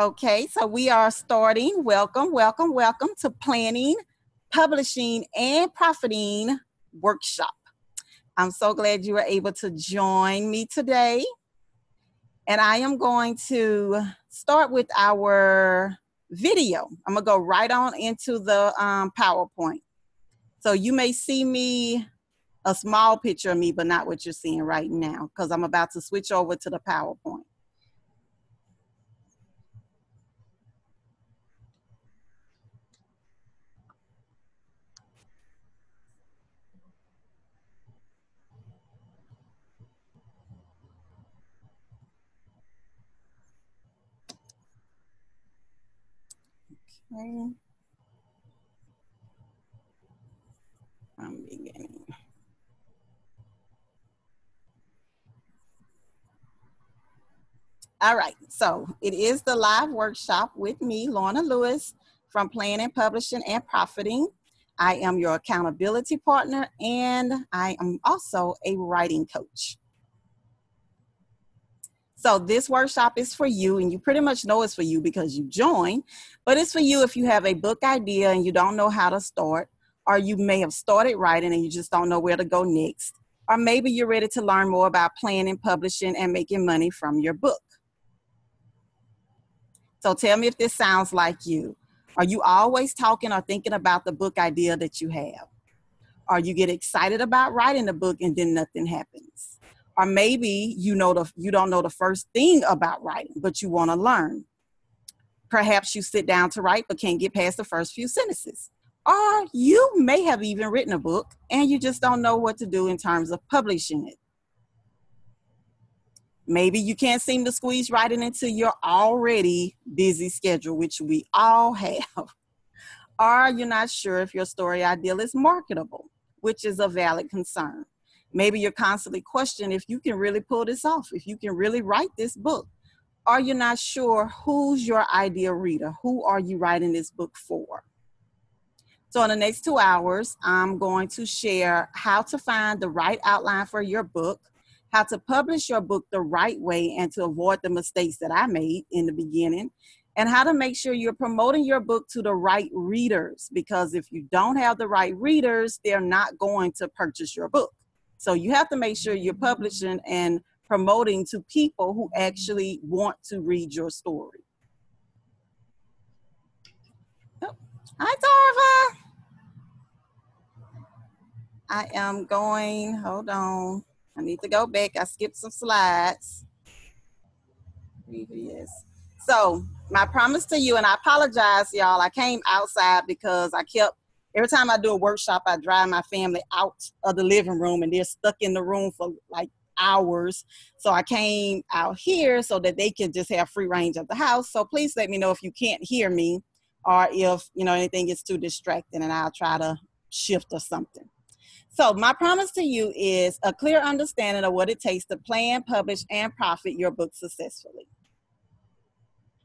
Okay, so we are starting. Welcome, welcome, welcome to Planning, Publishing, and Profiting Workshop. I'm so glad you were able to join me today. And I am going to start with our video. I'm gonna go right on into the um, PowerPoint. So you may see me, a small picture of me, but not what you're seeing right now, because I'm about to switch over to the PowerPoint. I'm beginning. All right, so it is the live workshop with me, Lorna Lewis from Planning, Publishing, and Profiting. I am your accountability partner and I am also a writing coach. So this workshop is for you, and you pretty much know it's for you because you join, but it's for you if you have a book idea and you don't know how to start, or you may have started writing and you just don't know where to go next, or maybe you're ready to learn more about planning, publishing, and making money from your book. So tell me if this sounds like you. Are you always talking or thinking about the book idea that you have? Or you get excited about writing the book and then nothing happens? Or maybe you know the you don't know the first thing about writing but you want to learn. Perhaps you sit down to write but can't get past the first few sentences. Or you may have even written a book and you just don't know what to do in terms of publishing it. Maybe you can't seem to squeeze writing into your already busy schedule which we all have. Or you're not sure if your story ideal is marketable which is a valid concern Maybe you're constantly questioning if you can really pull this off, if you can really write this book. Are you not sure who's your ideal reader? Who are you writing this book for? So, in the next two hours, I'm going to share how to find the right outline for your book, how to publish your book the right way and to avoid the mistakes that I made in the beginning, and how to make sure you're promoting your book to the right readers. Because if you don't have the right readers, they're not going to purchase your book. So you have to make sure you're publishing and promoting to people who actually want to read your story. Oh, hi, Darva. I am going, hold on. I need to go back. I skipped some slides. Previous. So my promise to you, and I apologize, y'all. I came outside because I kept every time I do a workshop, I drive my family out of the living room and they're stuck in the room for like hours. So I came out here so that they can just have free range of the house. So please let me know if you can't hear me or if, you know, anything is too distracting and I'll try to shift or something. So my promise to you is a clear understanding of what it takes to plan, publish, and profit your book successfully.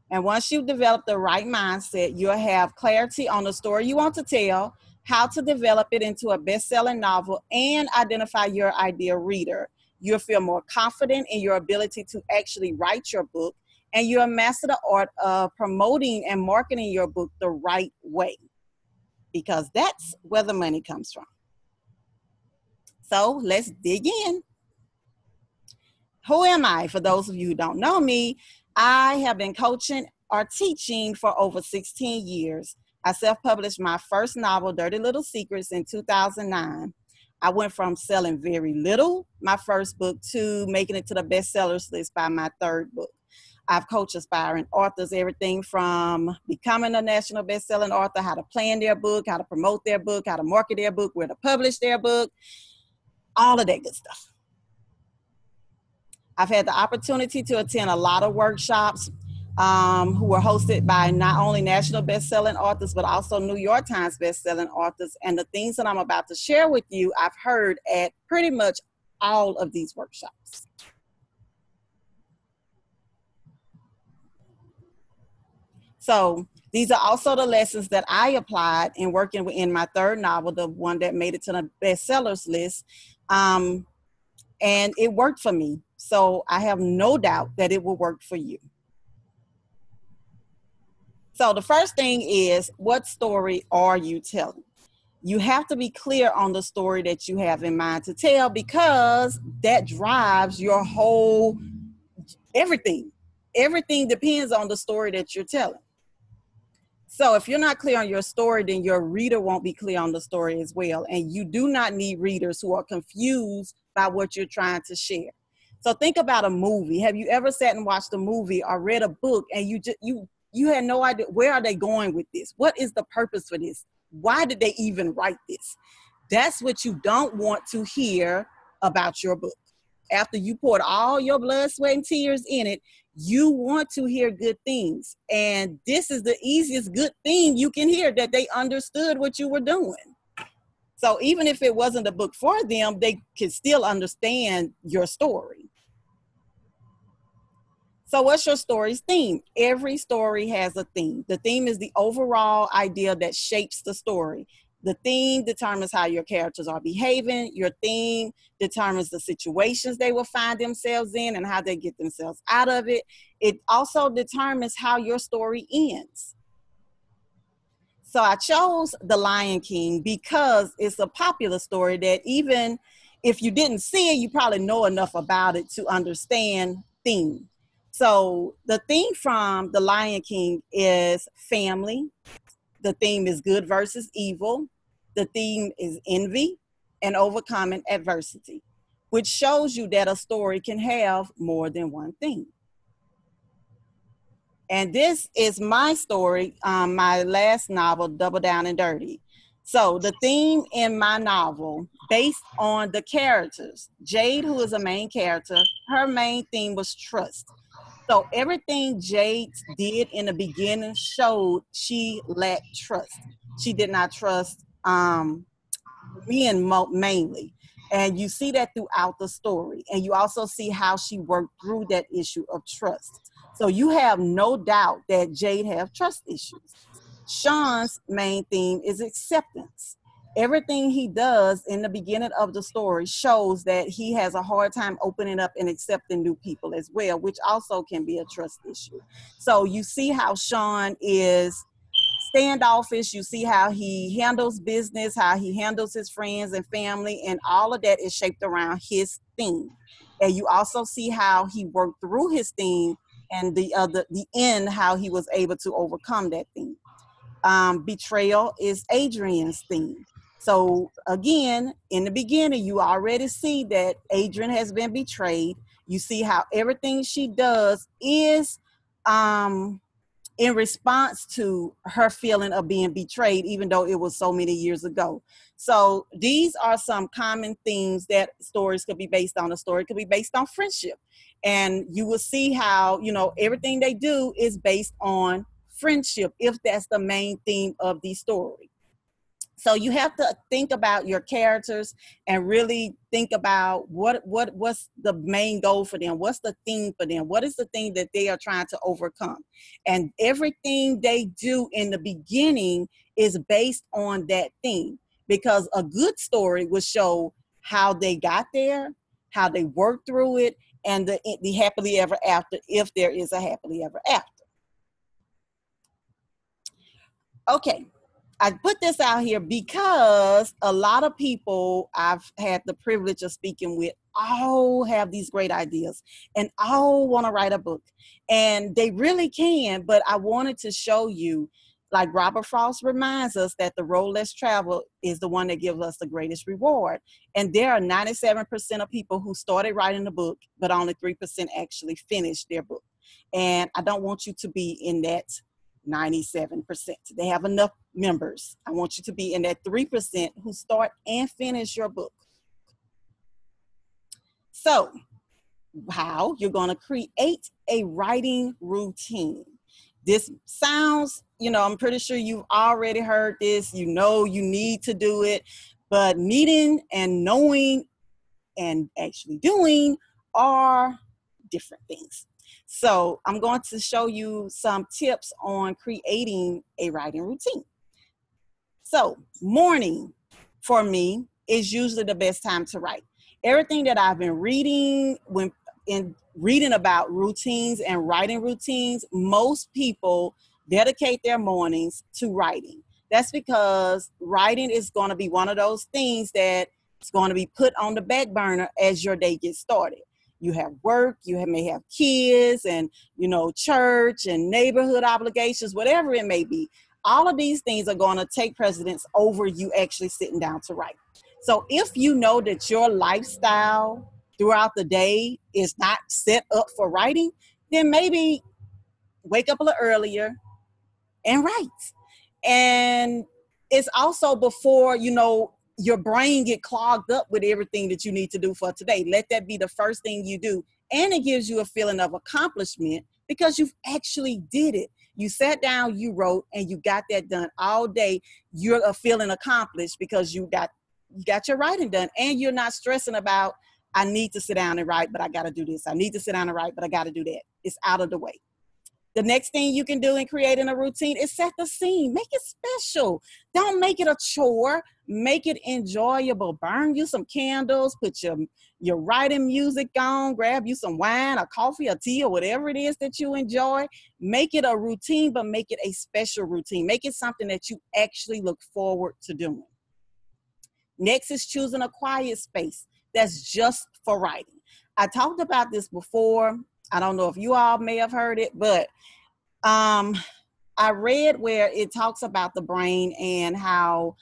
And once you develop the right mindset, you'll have clarity on the story you want to tell, how to develop it into a best selling novel, and identify your ideal reader. You'll feel more confident in your ability to actually write your book, and you'll master the art of promoting and marketing your book the right way because that's where the money comes from. So let's dig in. Who am I? For those of you who don't know me, I have been coaching or teaching for over 16 years. I self published my first novel, Dirty Little Secrets, in 2009. I went from selling very little, my first book, to making it to the bestsellers list by my third book. I've coached aspiring authors, everything from becoming a national best-selling author, how to plan their book, how to promote their book, how to market their book, where to publish their book, all of that good stuff. I've had the opportunity to attend a lot of workshops um, who were hosted by not only national best-selling authors but also New York Times best-selling authors. And the things that I'm about to share with you, I've heard at pretty much all of these workshops. So these are also the lessons that I applied in working in my third novel, the one that made it to the bestsellers list. Um, and it worked for me. So I have no doubt that it will work for you. So the first thing is what story are you telling? You have to be clear on the story that you have in mind to tell because that drives your whole everything. Everything depends on the story that you're telling. So if you're not clear on your story, then your reader won't be clear on the story as well. And you do not need readers who are confused by what you're trying to share. So think about a movie. Have you ever sat and watched a movie or read a book and you just you you had no idea where are they going with this? What is the purpose for this? Why did they even write this? That's what you don't want to hear about your book. After you poured all your blood, sweat, and tears in it, you want to hear good things. And this is the easiest good thing you can hear that they understood what you were doing. So even if it wasn't a book for them, they could still understand your story. So, what's your story's theme? Every story has a theme. The theme is the overall idea that shapes the story. The theme determines how your characters are behaving. Your theme determines the situations they will find themselves in and how they get themselves out of it. It also determines how your story ends. So I chose The Lion King because it's a popular story that even if you didn't see it, you probably know enough about it to understand theme. So the theme from The Lion King is family. The theme is good versus evil. The theme is envy and overcoming adversity, which shows you that a story can have more than one theme. And this is my story, um, my last novel, Double Down and Dirty. So the theme in my novel, based on the characters, Jade, who is a main character, her main theme was trust. So everything Jade did in the beginning showed she lacked trust. She did not trust um, men mainly. And you see that throughout the story. And you also see how she worked through that issue of trust. So you have no doubt that Jade have trust issues. Sean's main theme is acceptance everything he does in the beginning of the story shows that he has a hard time opening up and accepting new people as well, which also can be a trust issue. So you see how Sean is standoffish. You see how he handles business, how he handles his friends and family, and all of that is shaped around his theme. And you also see how he worked through his theme and the other the end how he was able to overcome that theme. Um, betrayal is Adrian's theme. So again, in the beginning, you already see that Adrian has been betrayed. You see how everything she does is um, in response to her feeling of being betrayed, even though it was so many years ago. So these are some common themes that stories could be based on. A story could be based on friendship. And you will see how, you know, everything they do is based on friendship, if that's the main theme of the story. So you have to think about your characters and really think about what what what's the main goal for them what's the theme for them what is the thing that they are trying to overcome and everything they do in the beginning is based on that theme because a good story will show how they got there how they worked through it and the, the happily ever after if there is a happily ever after okay I put this out here because a lot of people I've had the privilege of speaking with all have these great ideas and all want to write a book. And they really can, but I wanted to show you, like Robert Frost reminds us, that the road less traveled is the one that gives us the greatest reward. And there are 97% of people who started writing a book, but only 3% actually finished their book. And I don't want you to be in that 97%. They have enough members. I want you to be in that 3% who start and finish your book. So, how you're going to create a writing routine. This sounds, you know, I'm pretty sure you've already heard this. You know, you need to do it, but needing and knowing and actually doing are different things. So I'm going to show you some tips on creating a writing routine. So morning for me is usually the best time to write. Everything that I've been reading when in reading about routines and writing routines, most people dedicate their mornings to writing. That's because writing is going to be one of those things that it's going to be put on the back burner as your day gets started. You have work, you may have kids, and you know, church and neighborhood obligations, whatever it may be. All of these things are going to take precedence over you actually sitting down to write. So if you know that your lifestyle throughout the day is not set up for writing, then maybe wake up a little earlier and write. And it's also before, you know, your brain get clogged up with everything that you need to do for today. Let that be the first thing you do. And it gives you a feeling of accomplishment because you've actually did it. You sat down, you wrote, and you got that done all day. You're a feeling accomplished because you got you got your writing done, and you're not stressing about I need to sit down and write, but I got to do this. I need to sit down and write, but I got to do that. It's out of the way. The next thing you can do in creating a routine is set the scene. Make it special. Don't make it a chore. Make it enjoyable. Burn you some candles, put your, your writing music on, grab you some wine or coffee or tea or whatever it is that you enjoy. Make it a routine, but make it a special routine. Make it something that you actually look forward to doing. Next is choosing a quiet space that's just for writing. I talked about this before I don't know if you all may have heard it, but um, I read where it talks about the brain and how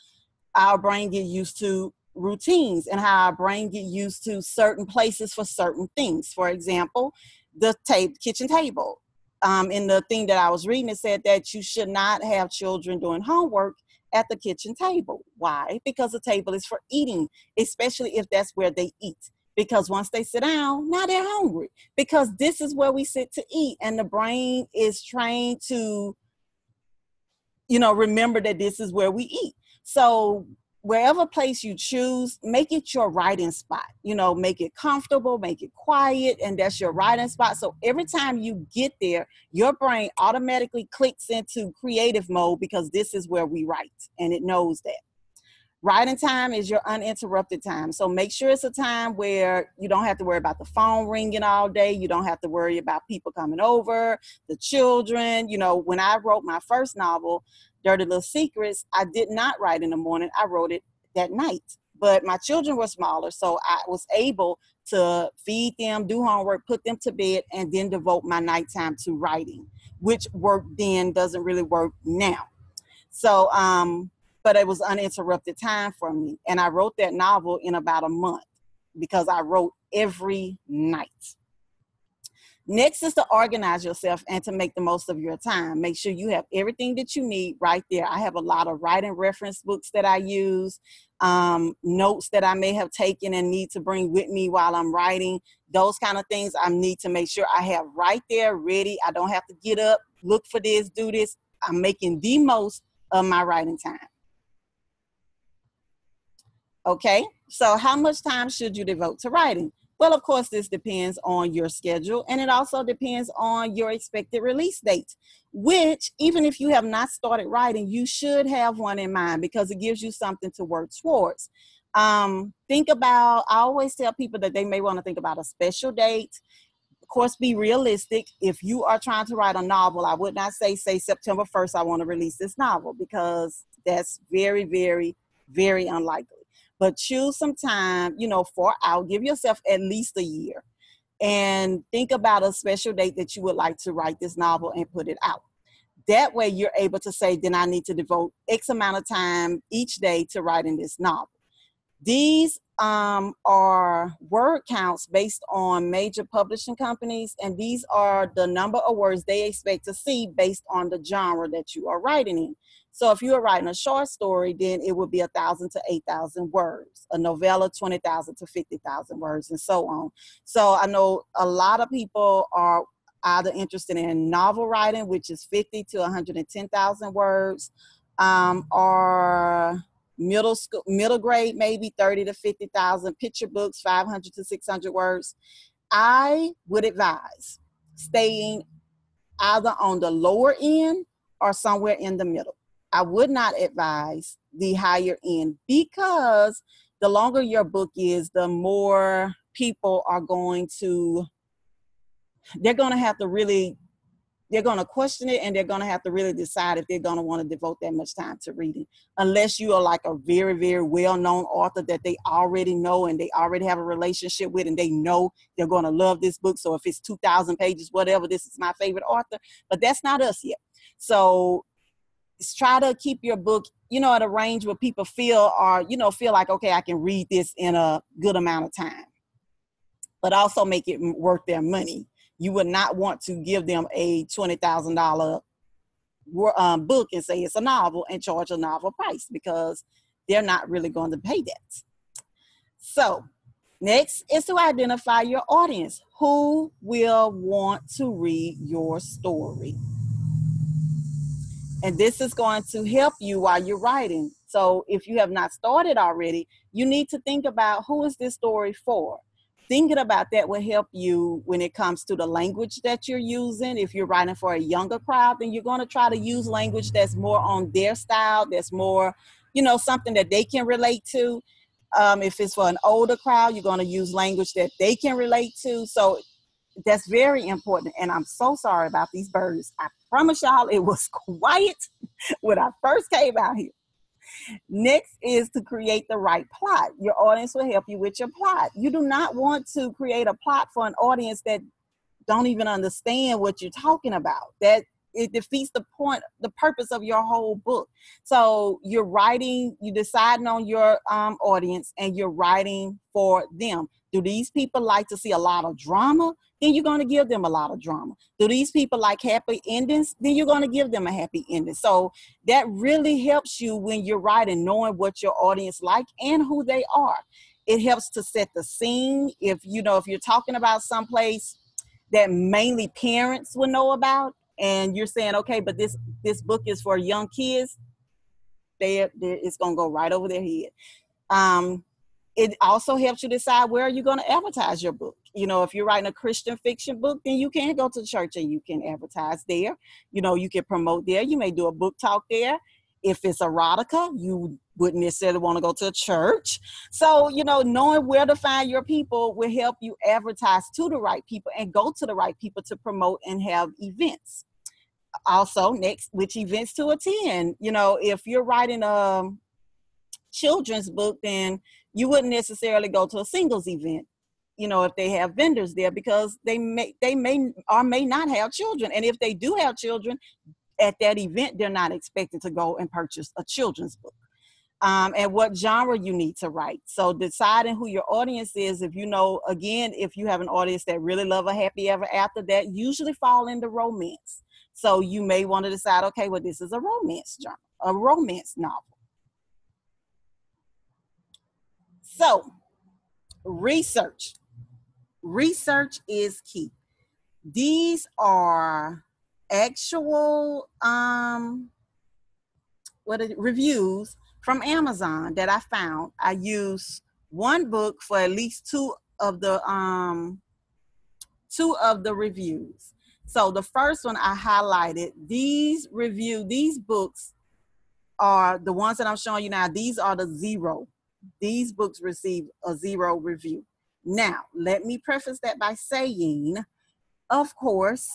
our brain get used to routines and how our brain get used to certain places for certain things. For example, the tape, kitchen table. Um, in the thing that I was reading, it said that you should not have children doing homework at the kitchen table. Why? Because the table is for eating, especially if that's where they eat because once they sit down, now they're hungry because this is where we sit to eat, and the brain is trained to, you know, remember that this is where we eat. So wherever place you choose, make it your writing spot. You know, make it comfortable, make it quiet, and that's your writing spot. So every time you get there, your brain automatically clicks into creative mode because this is where we write, and it knows that. Writing time is your uninterrupted time. So make sure it's a time where you don't have to worry about the phone ringing all day. You don't have to worry about people coming over, the children. You know, when I wrote my first novel, Dirty Little Secrets, I did not write in the morning. I wrote it that night. But my children were smaller, so I was able to feed them, do homework, put them to bed, and then devote my nighttime to writing, which worked then doesn't really work now. So um, but it was uninterrupted time for me. And I wrote that novel in about a month because I wrote every night. Next is to organize yourself and to make the most of your time. Make sure you have everything that you need right there. I have a lot of writing reference books that I use, um, notes that I may have taken and need to bring with me while I'm writing. Those kind of things I need to make sure I have right there ready. I don't have to get up, look for this, do this. I'm making the most of my writing time. Okay, so how much time should you devote to writing? Well, of course, this depends on your schedule and it also depends on your expected release date, which, even if you have not started writing, you should have one in mind because it gives you something to work towards. Um, think about, I always tell people that they may want to think about a special date. Of course, be realistic. If you are trying to write a novel, I would not say, say September 1st, I want to release this novel because that's very, very, very unlikely but choose some time, you know, for out. Give yourself at least a year and think about a special date that you would like to write this novel and put it out. That way, you're able to say, then I need to devote X amount of time each day to writing this novel. These um, are word counts based on major publishing companies, and these are the number of words they expect to see based on the genre that you are writing in. So if you are writing a short story, then it would be a thousand to eight thousand words. A novella, twenty thousand to fifty thousand words, and so on. So I know a lot of people are either interested in novel writing, which is fifty to one hundred and ten thousand words, um, or middle school, middle grade, maybe thirty to fifty thousand. Picture books, five hundred to six hundred words. I would advise staying either on the lower end or somewhere in the middle. I would not advise the higher end because the longer your book is, the more people are going to, they're going to have to really they're going to question it and they're going to have to really decide if they're going to want to devote that much time to reading. Unless you are like a very very well-known author that they already know and they already have a relationship with and they know they're going to love this book. So if it's 2000 pages whatever this is my favorite author. But that's not us yet. So try to keep your book you know at a range where people feel are you know feel like okay i can read this in a good amount of time. But also make it worth their money. You would not want to give them a $20000 um, book and say it's a novel and charge a novel price because they're not really going to pay that. So next is to identify your audience. Who will want to read your story and this is going to help you while you're writing. So if you have not started already, you need to think about who is this story for. Thinking about that will help you when it comes to the language that you're using. If you're writing for a younger crowd, then you're going to try to use language that's more on their style, that's more, you know, something that they can relate to. Um, if it's for an older crowd, you're going to use language that they can relate to. So that's very important. And I'm so sorry about these birds. I promise y'all it was quiet when I first came out here. Next is to create the right plot. Your audience will help you with your plot. You do not want to create a plot for an audience that don't even understand what you're talking about. That it defeats the point, the purpose of your whole book. So you're writing, you deciding on your um, audience, and you're writing for them. Do these people like to see a lot of drama? Then you're going to give them a lot of drama. Do these people like happy endings? Then you're going to give them a happy ending. So that really helps you when you're writing, knowing what your audience like and who they are. It helps to set the scene. If you know, if you're talking about someplace that mainly parents will know about, and you're saying, okay, but this this book is for young kids, they, it's gonna go right over their head. Um, it also helps you decide where you're going to advertise your book. You know, if you're writing a Christian fiction book, then you can go to church and you can advertise there. You know, you can promote there. You may do a book talk there. If it's erotica, you wouldn't necessarily want to go to a church. So, you know, knowing where to find your people will help you advertise to the right people and go to the right people to promote and have events. Also, next, which events to attend. You know, if you're writing a children's book, then you wouldn't necessarily go to a singles event you know if they have vendors there because they may they may or may not have children. And if they do have children at that event they're not expected to go and purchase a children's book um, and what genre you need to write. So deciding who your audience is if you know again if you have an audience that really love a happy ever after that usually fall into romance. So you may want to decide okay well this is a romance genre a romance novel So, research. Research is key. These are actual um what are, reviews from Amazon that I found. I use one book for at least two of the um two of the reviews. So the first one I highlighted, these review, these books are the ones that I'm showing you now. These are the zero these books received a zero review. Now, let me preface that by saying, of course,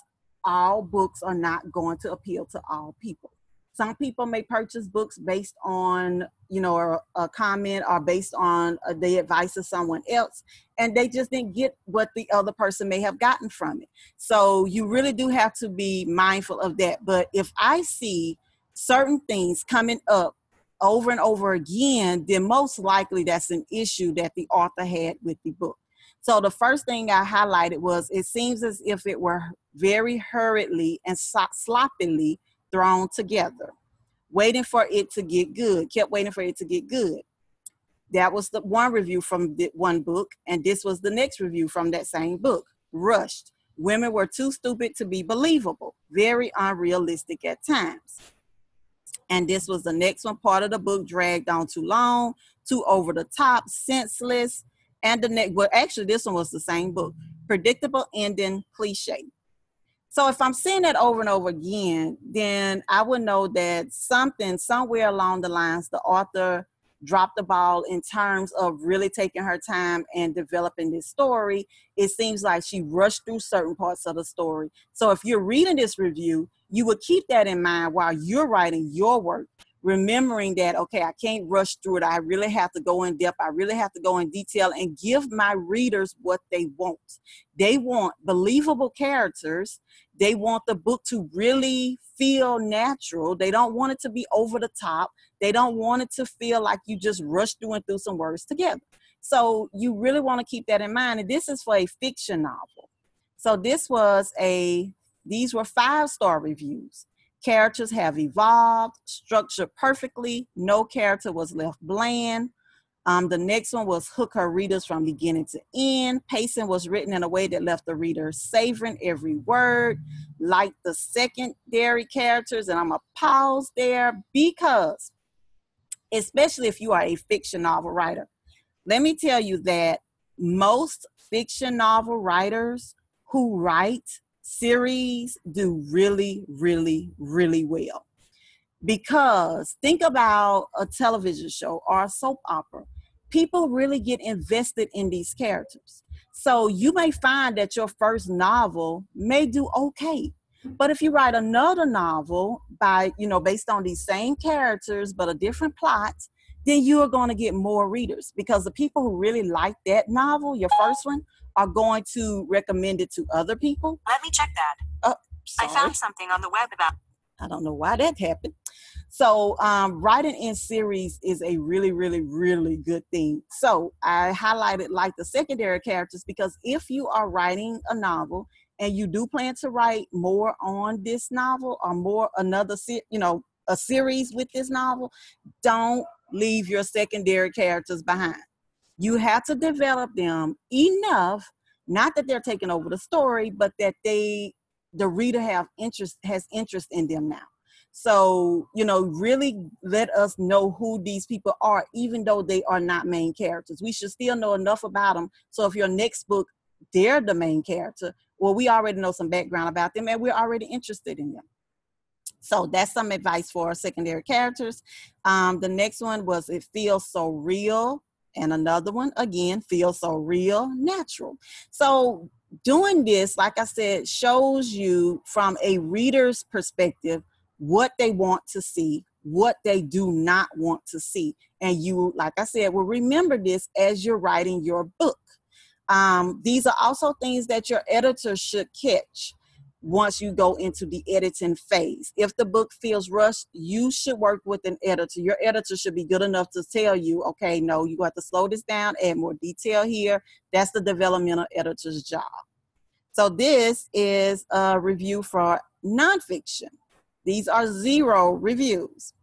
all books are not going to appeal to all people. Some people may purchase books based on, you know, a, a comment or based on uh, the advice of someone else, and they just didn't get what the other person may have gotten from it. So you really do have to be mindful of that. But if I see certain things coming up over and over again, then most likely that's an issue that the author had with the book. So the first thing I highlighted was it seems as if it were very hurriedly and sloppily thrown together, waiting for it to get good, kept waiting for it to get good. That was the one review from the one book, and this was the next review from that same book. Rushed. Women were too stupid to be believable, very unrealistic at times and this was the next one part of the book dragged on too long too over the top senseless and the next well actually this one was the same book predictable ending cliche so if i'm seeing that over and over again then i would know that something somewhere along the lines the author dropped the ball in terms of really taking her time and developing this story. It seems like she rushed through certain parts of the story. So if you're reading this review, you would keep that in mind while you're writing your work remembering that okay i can't rush through it. I really have to go in depth. I really have to go in detail and give my readers what they want. They want believable characters. They want the book to really feel natural. They don't want it to be over the top. They don't want it to feel like you just rushed through and through some words together. So you really want to keep that in mind. And this is for a fiction novel. So this was a these were five star reviews Characters have evolved, structured perfectly. No character was left bland. Um, the next one was hook her readers from beginning to end. Pacing was written in a way that left the reader savoring every word, like the secondary characters. And I'm going to pause there because, especially if you are a fiction novel writer, let me tell you that most fiction novel writers who write series do really, really, really well. Because think about a television show or a soap opera. People really get invested in these characters. So you may find that your first novel may do okay. But if you write another novel by, you know, based on these same characters but a different plot, then you are going to get more readers because the people who really like that novel, your first one, are going to recommend it to other people. Let me check that. Oh, I found something on the web about. I don't know why that happened. So, um, writing in series is a really, really, really good thing. So, I highlighted like the secondary characters because if you are writing a novel and you do plan to write more on this novel or more another, you know, a series with this novel, don't leave your secondary characters behind. You have to develop them enough, not that they're taking over the story, but that they the reader have interest has interest in them now. So, you know, really let us know who these people are, even though they are not main characters. We should still know enough about them. So if your next book, they're the main character, well, we already know some background about them and we're already interested in them. So that's some advice for secondary characters. Um, the next one was It Feels So Real. And another one, again, feels so real, natural. So doing this, like I said, shows you from a reader's perspective what they want to see, what they do not want to see. And you, like I said, will remember this as you're writing your book. Um, these are also things that your editor should catch once you go into the editing phase. If the book feels rushed, you should work with an editor. Your editor should be good enough to tell you, okay, no, you have to slow this down, add more detail here. That's the developmental editor's job. So this is a review for nonfiction. These are zero reviews.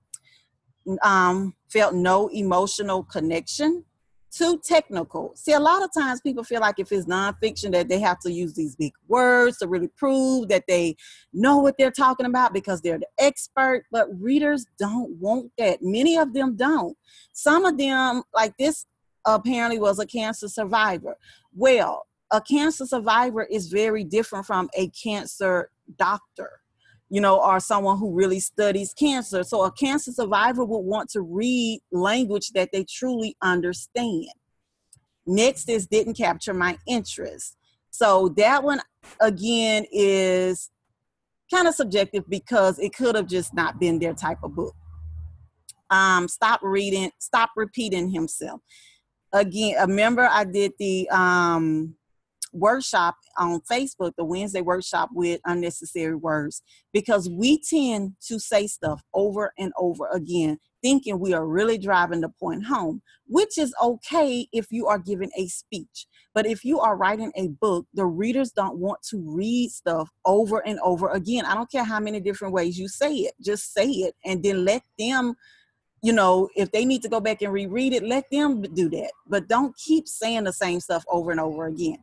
Um, felt no emotional connection too technical. See, a lot of times people feel like if it's nonfiction that they have to use these big words to really prove that they know what they're talking about because they're the expert, but readers don't want that. Many of them don't. Some of them, like this apparently was a cancer survivor. Well, a cancer survivor is very different from a cancer doctor you know, or someone who really studies cancer. So a cancer survivor would want to read language that they truly understand. Next is didn't capture my interest. So that one again is kind of subjective because it could have just not been their type of book. Um, stop reading, stop repeating himself. Again, remember I did the um workshop on Facebook, the Wednesday workshop with unnecessary words, because we tend to say stuff over and over again, thinking we are really driving the point home, which is okay if you are giving a speech. But if you are writing a book, the readers don't want to read stuff over and over again. I don't care how many different ways you say it, just say it and then let them you know, if they need to go back and reread it, let them do that. But don't keep saying the same stuff over and over again.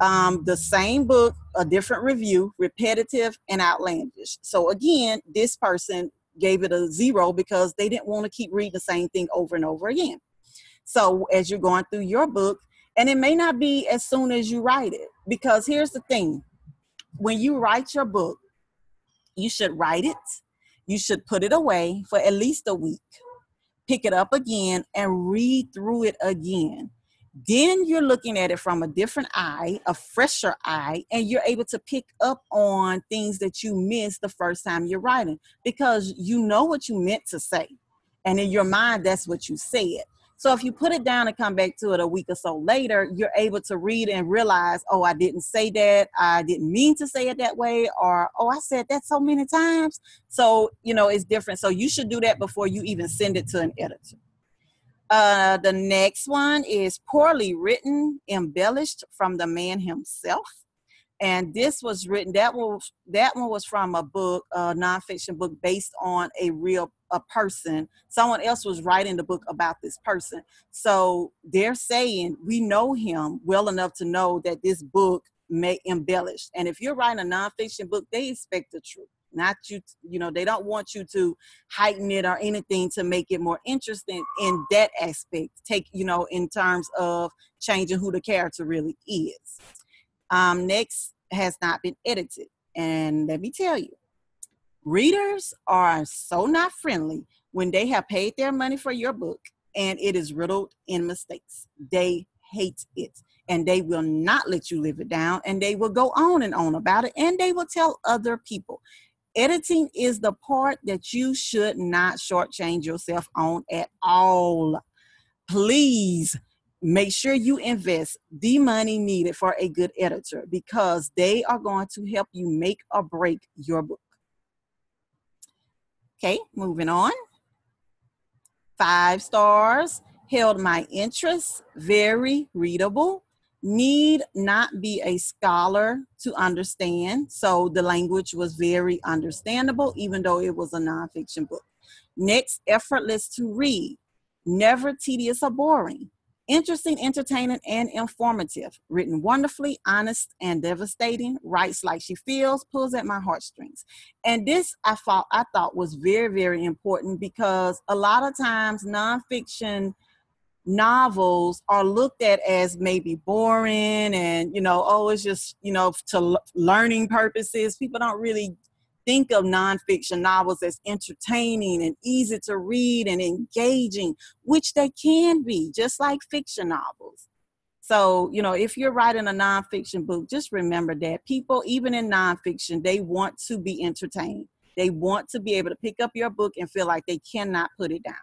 Um, the same book, a different review, repetitive and outlandish. So again, this person gave it a zero because they didn't want to keep reading the same thing over and over again. So as you're going through your book, and it may not be as soon as you write it, because here's the thing when you write your book, you should write it, you should put it away for at least a week pick it up again and read through it again. Then you're looking at it from a different eye, a fresher eye, and you're able to pick up on things that you missed the first time you're writing because you know what you meant to say. And in your mind, that's what you said. So if you put it down and come back to it a week or so later, you're able to read and realize, oh, I didn't say that. I didn't mean to say it that way. Or, oh, I said that so many times. So, you know, it's different. So you should do that before you even send it to an editor. Uh, the next one is poorly written, embellished from the man himself. And this was written, that was that one was from a book, a nonfiction book based on a real a person. Someone else was writing the book about this person. So they're saying we know him well enough to know that this book may embellish. And if you're writing a nonfiction book, they expect the truth. Not you, you know, they don't want you to heighten it or anything to make it more interesting in that aspect. Take, you know, in terms of changing who the character really is. Um, next has not been edited. And let me tell you, Readers are so not friendly when they have paid their money for your book and it is riddled in mistakes. They hate it and they will not let you live it down and they will go on and on about it and they will tell other people. Editing is the part that you should not shortchange yourself on at all. Please make sure you invest the money needed for a good editor because they are going to help you make or break your book. Okay, moving on. Five stars, held my interest, very readable, need not be a scholar to understand. So the language was very understandable, even though it was a nonfiction book. Next, effortless to read, never tedious or boring interesting, entertaining, and informative. Written wonderfully, honest, and devastating. Writes like she feels, pulls at my heartstrings. And this I thought I thought was very, very important because a lot of times nonfiction novels are looked at as maybe boring and you know oh it's just you know to learning purposes people don't really think of nonfiction novels as entertaining and easy to read and engaging, which they can be, just like fiction novels. So, you know, if you're writing a nonfiction book, just remember that people, even in nonfiction, they want to be entertained. They want to be able to pick up your book and feel like they cannot put it down.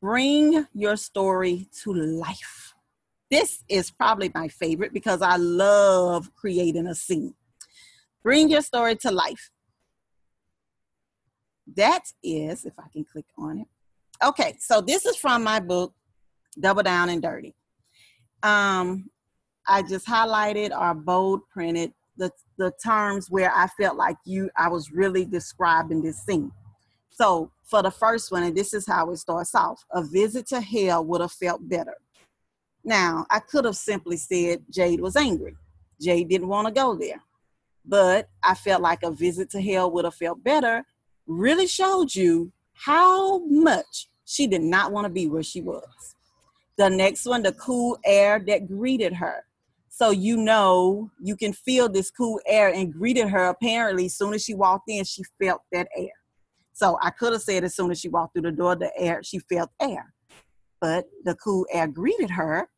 Bring your story to life. This is probably my favorite because I love creating a scene. Bring your story to life. That is, if I can click on it. Okay, so this is from my book, Double Down and Dirty. Um, I just highlighted or bold printed the, the terms where I felt like you I was really describing this scene. So for the first one, and this is how it starts off, a visit to hell would have felt better. Now, I could have simply said Jade was angry. Jade didn't want to go there but I felt like a visit to hell would have felt better, really showed you how much she did not want to be where she was. The next one, the cool air that greeted her. So you know you can feel this cool air and greeted her. Apparently, as soon as she walked in, she felt that air. So I could have said as soon as she walked through the door, the air, she felt air. But the cool air greeted her,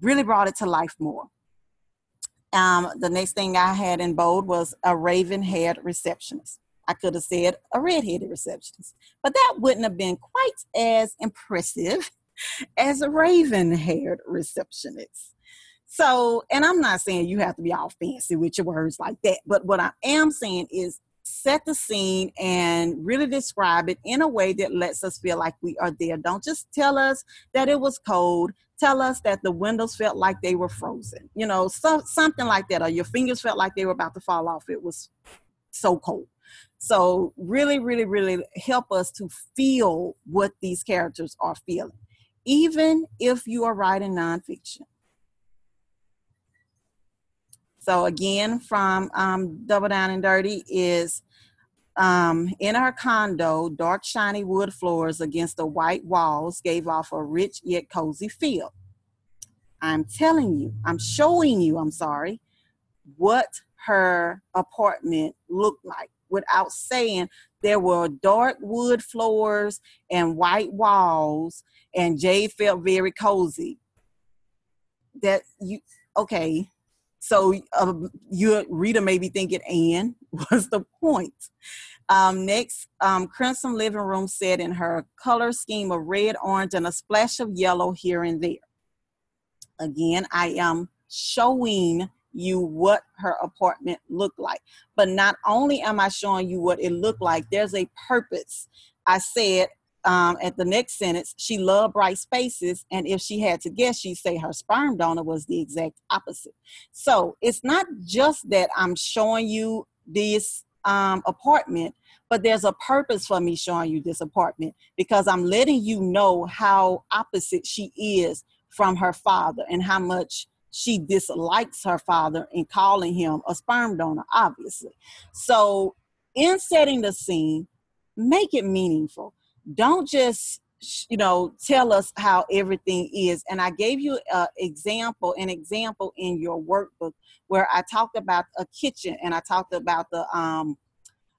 really brought it to life more. Um, the next thing I had in bold was a raven haired receptionist. I could have said a red headed receptionist, but that wouldn't have been quite as impressive as a raven haired receptionist. So, and I'm not saying you have to be all fancy with your words like that, but what I am saying is set the scene and really describe it in a way that lets us feel like we are there. Don't just tell us that it was cold tell us that the windows felt like they were frozen, you know, so, something like that, or your fingers felt like they were about to fall off. It was so cold. So, really, really, really help us to feel what these characters are feeling, even if you are writing nonfiction. So, again, from um, Double Down and Dirty is um, in our condo, dark shiny wood floors against the white walls gave off a rich yet cozy feel. I'm telling you, I'm showing you, I'm sorry, what her apartment looked like without saying there were dark wood floors and white walls, and Jay felt very cozy. That you okay? So uh, your reader may be thinking, "And what's the point?" Um, next, um, Crimson Living Room set in her color scheme of red, orange, and a splash of yellow here and there. Again, I am showing you what her apartment looked like. But not only am I showing you what it looked like, there's a purpose. I said um, at the next sentence, she loved bright spaces. And if she had to guess, she'd say her sperm donor was the exact opposite. So it's not just that I'm showing you this um, apartment, but there's a purpose for me showing you this apartment because I'm letting you know how opposite she is from her father and how much she dislikes her father and calling him a sperm donor, obviously. So, in setting the scene, make it meaningful. Don't just you know tell us how everything is and i gave you an example an example in your workbook where i talked about a kitchen and i talked about the um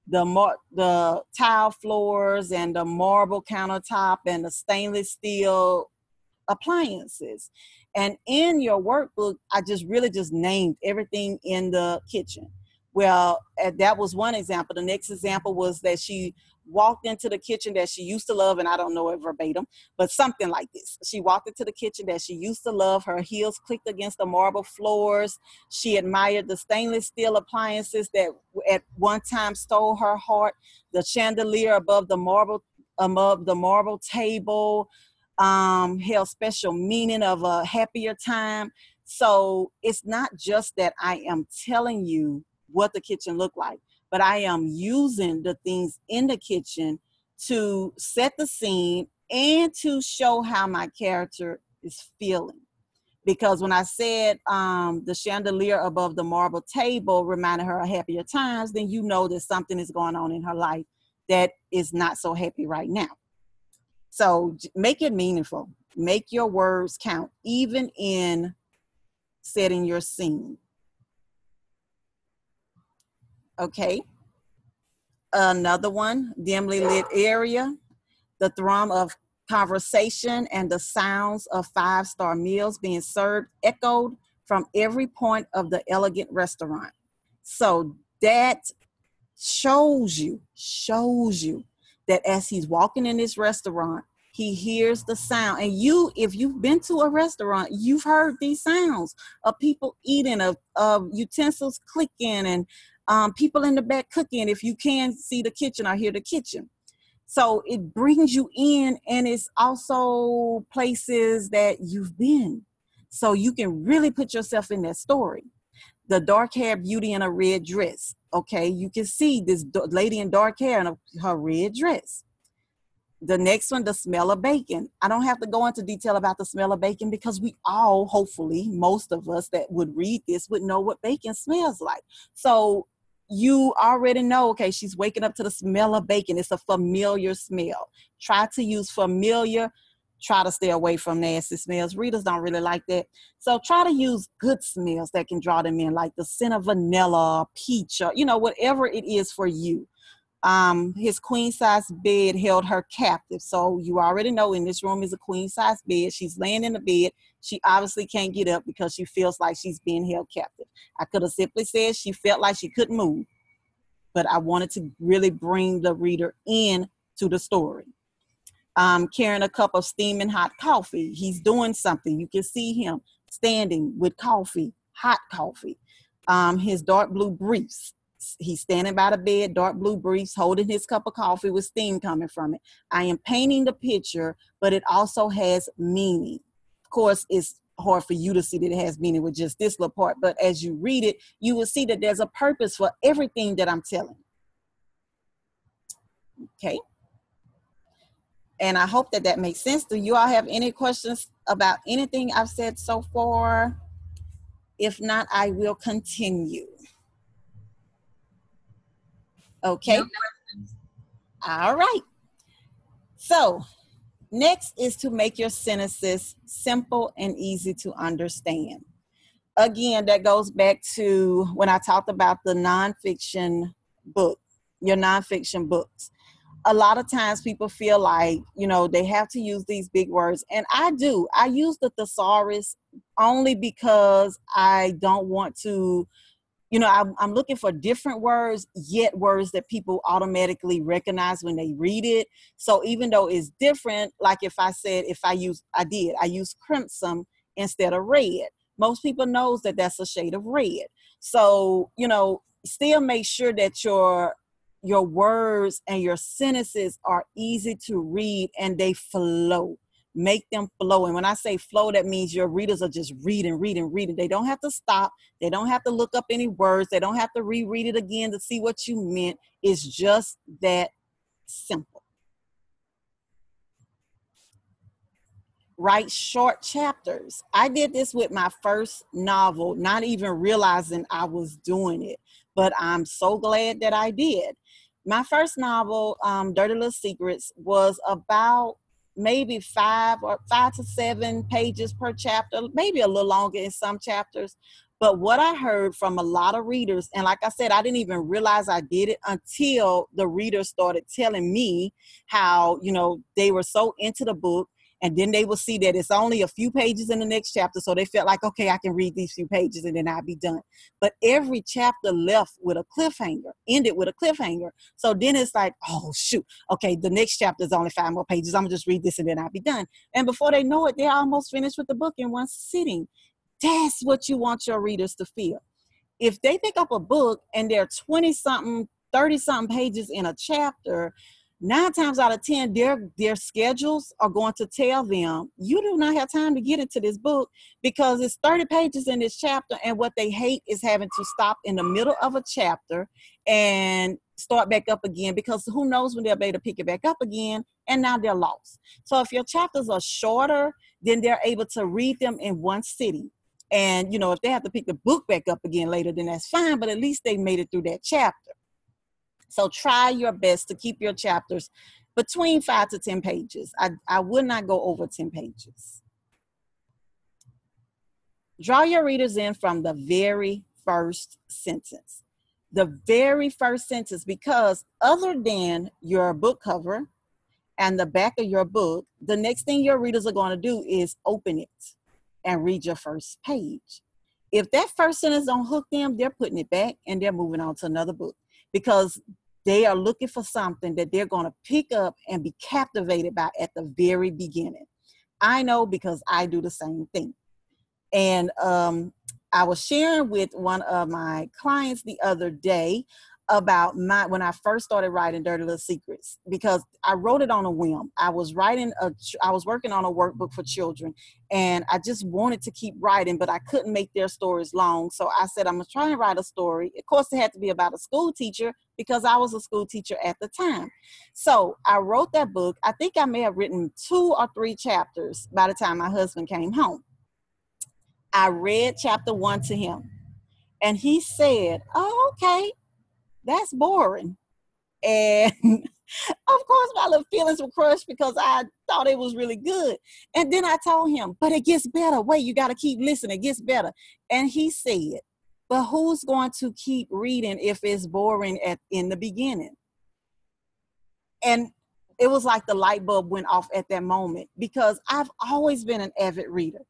the mar- the tile floors and the marble countertop and the stainless steel appliances and in your workbook, I just really just named everything in the kitchen. Well, that was one example. The next example was that she walked into the kitchen that she used to love, and I don't know it verbatim, but something like this. She walked into the kitchen that she used to love. Her heels clicked against the marble floors. She admired the stainless steel appliances that at one time stole her heart. The chandelier above the marble above the marble table, um, held special meaning of a happier time. So it's not just that I am telling you what the kitchen looked like, but I am using the things in the kitchen to set the scene and to show how my character is feeling. Because when I said um, the chandelier above the marble table reminded her of happier times, then you know that something is going on in her life that is not so happy right now. So make it meaningful. Make your words count, even in setting your scene. Okay. Another one, dimly lit area, the thrum of conversation and the sounds of five star meals being served echoed from every point of the elegant restaurant. So that shows you, shows you that as he's walking in this restaurant, he hears the sound. And you, if you've been to a restaurant, you've heard these sounds of people eating, of, of utensils clicking, and um, people in the back cooking. If you can see the kitchen or hear the kitchen. So it brings you in, and it's also places that you've been. So you can really put yourself in that story. The dark hair beauty in a red dress okay, you can see this lady in dark hair and her red dress. The next one, the smell of bacon. I don't have to go into detail about the smell of bacon because we all, hopefully, most of us that would read this would know what bacon smells like. So you already know, okay, she's waking up to the smell of bacon. It's a familiar smell. Try to use familiar try to stay away from nasty smells. Readers don't really like that. So try to use good smells that can draw them in, like the scent of vanilla, peach, or you know, whatever it is for you. Um, his queen size bed held her captive. So you already know in this room is a queen size bed. She's laying in the bed. She obviously can't get up because she feels like she's being held captive. I could have simply said she felt like she couldn't move, but I wanted to really bring the reader in to the story um, carrying a cup of steaming hot coffee. He's doing something. You can see him standing with coffee, hot coffee. Um, his dark blue briefs. He's standing by the bed, dark blue briefs, holding his cup of coffee with steam coming from it. I am painting the picture, but it also has meaning. Of course, it's hard for you to see that it has meaning with just this little part, but as you read it, you will see that there's a purpose for everything that I'm telling. Okay and I hope that that makes sense. Do you all have any questions about anything I've said so far? If not, I will continue. Okay. No all right. So, next is to make your sentences simple and easy to understand. Again, that goes back to when I talked about the nonfiction book your nonfiction books. A lot of times people feel like, you know, they have to use these big words. And I do. I use the thesaurus only because I don't want to you know I'm, I'm, looking for different words yet words that people automatically recognize when they read it. So even though it's different like if i said if i use i did i use crimson instead of red. Most people knows that that's a shade of red. So you know still make sure that your your words and your sentences are easy to read and they flow make them flow. And when I say flow, that means your readers are just reading, reading, reading. They don't have to stop. They don't have to look up any words. They don't have to reread it again to see what you meant. It's just that simple. Write short chapters. I did this with my first novel, not even realizing I was doing it, but I'm so glad that I did. My first novel, um, Dirty Little Secrets, was about maybe five or five to seven pages per chapter, maybe a little longer in some chapters. But what I heard from a lot of readers, and like I said, I didn't even realize I did it until the readers started telling me how, you know, they were so into the book and then they will see that it's only a few pages in the next chapter so they felt like okay i can read these few pages and then i'll be done. But every chapter left with a cliffhanger ended with a cliffhanger. So then it's like oh shoot. Okay the next chapter is only five more pages. I'm gonna just read this and then i'll be done. And before they know it they're almost finished with the book in one sitting. That's what you want your readers to feel. If they pick up a book and there are 20 something 30 something pages in a chapter nine times out of ten their their schedules are going to tell them you do not have time to get into this book because it's 30 pages in this chapter and what they hate is having to stop in the middle of a chapter and start back up again because who knows when they'll be able to pick it back up again and now they're lost. So if your chapters are shorter then they're able to read them in one sitting and you know if they have to pick the book back up again later then that's fine but at least they made it through that chapter so try your best to keep your chapters between five to 10 pages. I, I would not go over 10 pages. Draw your readers in from the very first sentence. The very first sentence, because other than your book cover and the back of your book, the next thing your readers are going to do is open it and read your first page. If that first sentence don't hook them, they're putting it back and they're moving on to another book because they are looking for something that they're going to pick up and be captivated by at the very beginning. I know because I do the same thing. And um, I was sharing with one of my clients the other day about my when I first started writing Dirty Little Secrets because I wrote it on a whim. I was writing a I was working on a workbook for children and I just wanted to keep writing, but I couldn't make their stories long. So I said I'm gonna try and write a story. Of course, it had to be about a school teacher because I was a school teacher at the time. So I wrote that book. I think I may have written two or three chapters by the time my husband came home. I read chapter one to him, and he said, "Oh, okay." That's boring. And of course, my little feelings were crushed because I thought it was really good. And then I told him, but it gets better. Wait, you got to keep listening. It gets better. And he said, but who's going to keep reading if it's boring at in the beginning? And it was like the light bulb went off at that moment because I've always been an avid reader.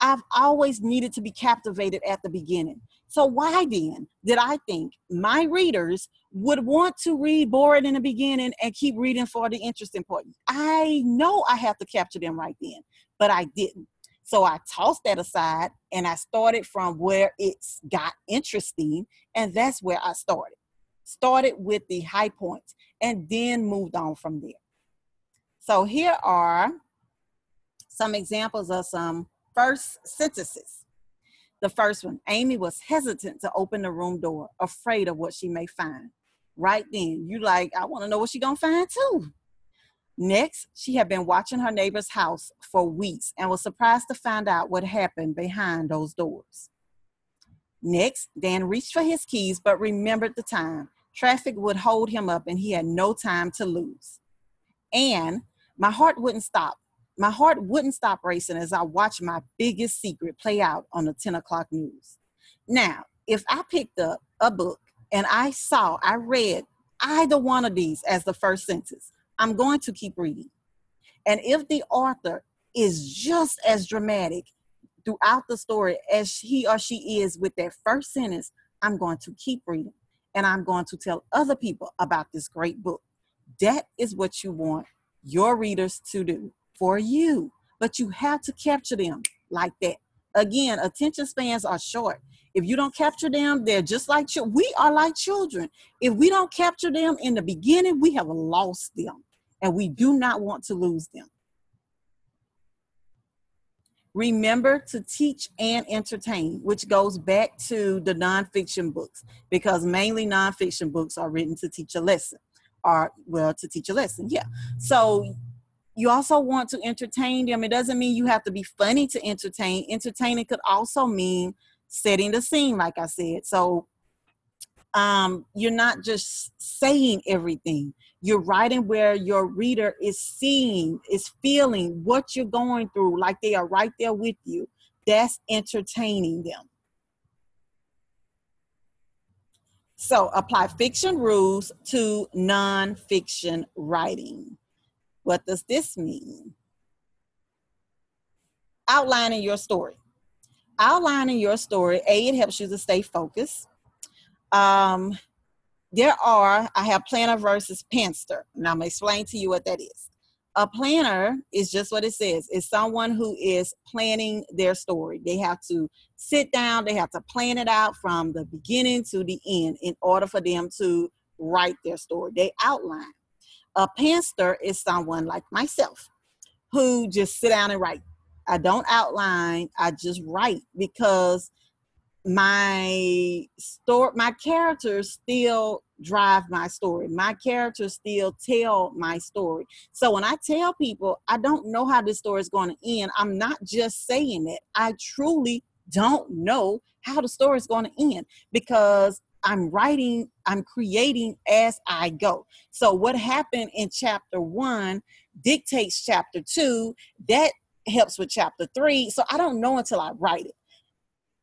I've always needed to be captivated at the beginning. So why then did I think my readers would want to read boring in the beginning and keep reading for the interesting part? I know I have to capture them right then, but I didn't. So I tossed that aside and I started from where it's got interesting, and that's where I started. Started with the high points and then moved on from there. So here are some examples of some first sentences. The first one Amy was hesitant to open the room door, afraid of what she may find. Right then, you like, I want to know what she gonna find too. Next, she had been watching her neighbor's house for weeks and was surprised to find out what happened behind those doors. Next, Dan reached for his keys but remembered the time. Traffic would hold him up and he had no time to lose. And my heart wouldn't stop my heart wouldn't stop racing as I watched my biggest secret play out on the 10 o'clock news. Now, if I picked up a book and I saw, I read either one of these as the first sentence, I'm going to keep reading. And if the author is just as dramatic throughout the story as he or she is with that first sentence, I'm going to keep reading and I'm going to tell other people about this great book. That is what you want your readers to do for you, but you have to capture them like that. Again, attention spans are short. If you don't capture them, they're just like. We are like children. If we don't capture them in the beginning, we have lost them, and we do not want to lose them. Remember to teach and entertain, which goes back to the nonfiction books, because mainly nonfiction books are written to teach a lesson, or well, to teach a lesson. Yeah. So you also want to entertain them. It doesn't mean you have to be funny to entertain. Entertaining could also mean setting the scene, like I said. So um, you're not just saying everything. You're writing where your reader is seeing, is feeling what you're going through, like they are right there with you. That's entertaining them. So apply fiction rules to nonfiction writing. What does this mean? Outlining your story. Outlining your story, A, it helps you to stay focused. Um, there are, I have planner versus pantser, and I'm gonna explain to you what that is. A planner is just what it says. It's someone who is planning their story. They have to sit down, they have to plan it out from the beginning to the end in order for them to write their story. They outline. A pantser is someone like myself who just sit down and write. I don't outline, I just write because my story my characters still drive my story. My characters still tell my story. So when i tell people i don't know how this story is going to end. I'm not just saying it. I truly don't know how the story is going to end because i'm writing i'm creating as i go so what happened in chapter one dictates chapter two that helps with chapter three so i don't know until i write it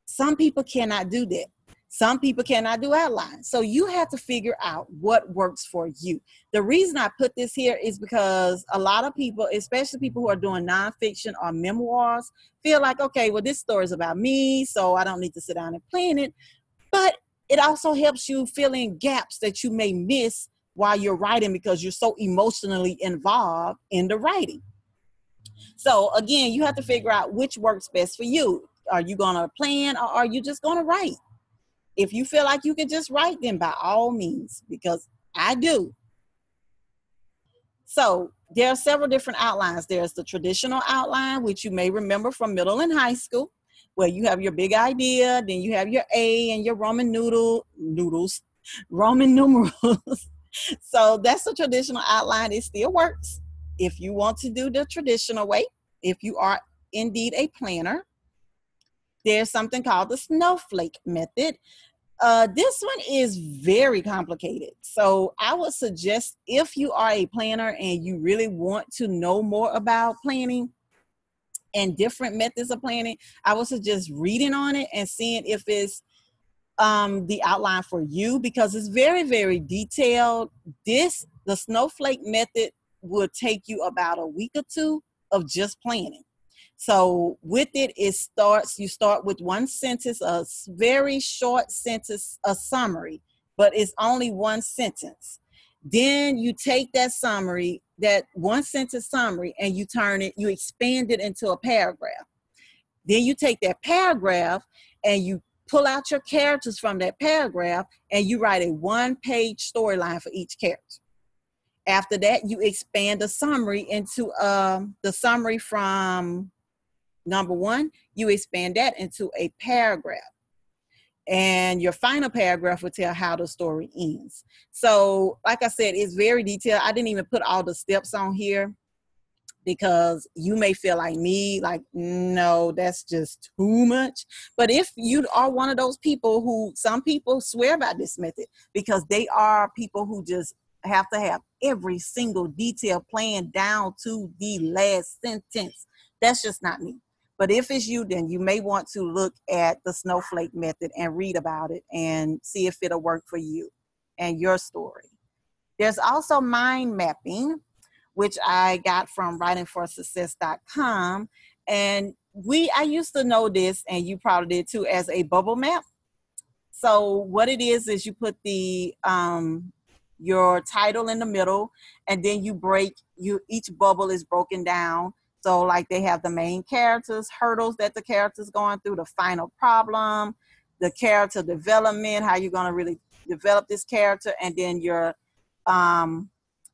some people cannot do that. Some people cannot do outlines. So you have to figure out what works for you. The reason I put this here is because a lot of people, especially people who are doing nonfiction or memoirs, feel like, okay, well, this story is about me, so I don't need to sit down and plan it. But it also helps you fill in gaps that you may miss while you're writing because you're so emotionally involved in the writing. So again, you have to figure out which works best for you are you gonna plan or are you just gonna write? If you feel like you can just write, then by all means, because I do. So there are several different outlines. There's the traditional outline, which you may remember from middle and high school, where you have your big idea, then you have your A and your Roman noodle noodles, Roman numerals. so that's the traditional outline. It still works. If you want to do the traditional way, if you are indeed a planner, there's something called the snowflake method. Uh, this one is very complicated. So I would suggest if you are a planner and you really want to know more about planning and different methods of planning, I would suggest reading on it and seeing if it's um, the outline for you because it's very, very detailed. This, the snowflake method, will take you about a week or two of just planning. So with it, it starts, you start with one sentence, a very short sentence, a summary, but it's only one sentence. Then you take that summary, that one sentence summary, and you turn it, you expand it into a paragraph. Then you take that paragraph and you pull out your characters from that paragraph and you write a one page storyline for each character. After that, you expand the summary into um, the summary from Number one, you expand that into a paragraph. And your final paragraph will tell how the story ends. So, like I said, it's very detailed. I didn't even put all the steps on here because you may feel like me, like, no, that's just too much. But if you are one of those people who some people swear by this method because they are people who just have to have every single detail planned down to the last sentence, that's just not me. But if it's you, then you may want to look at the snowflake method and read about it and see if it'll work for you and your story. There's also mind mapping, which I got from writingforsuccess.com. And we I used to know this, and you probably did too, as a bubble map. So what it is is you put the um, your title in the middle, and then you break you each bubble is broken down. So like they have the main characters, hurdles that the character's going through, the final problem, the character development, how you're gonna really develop this character, and then your um,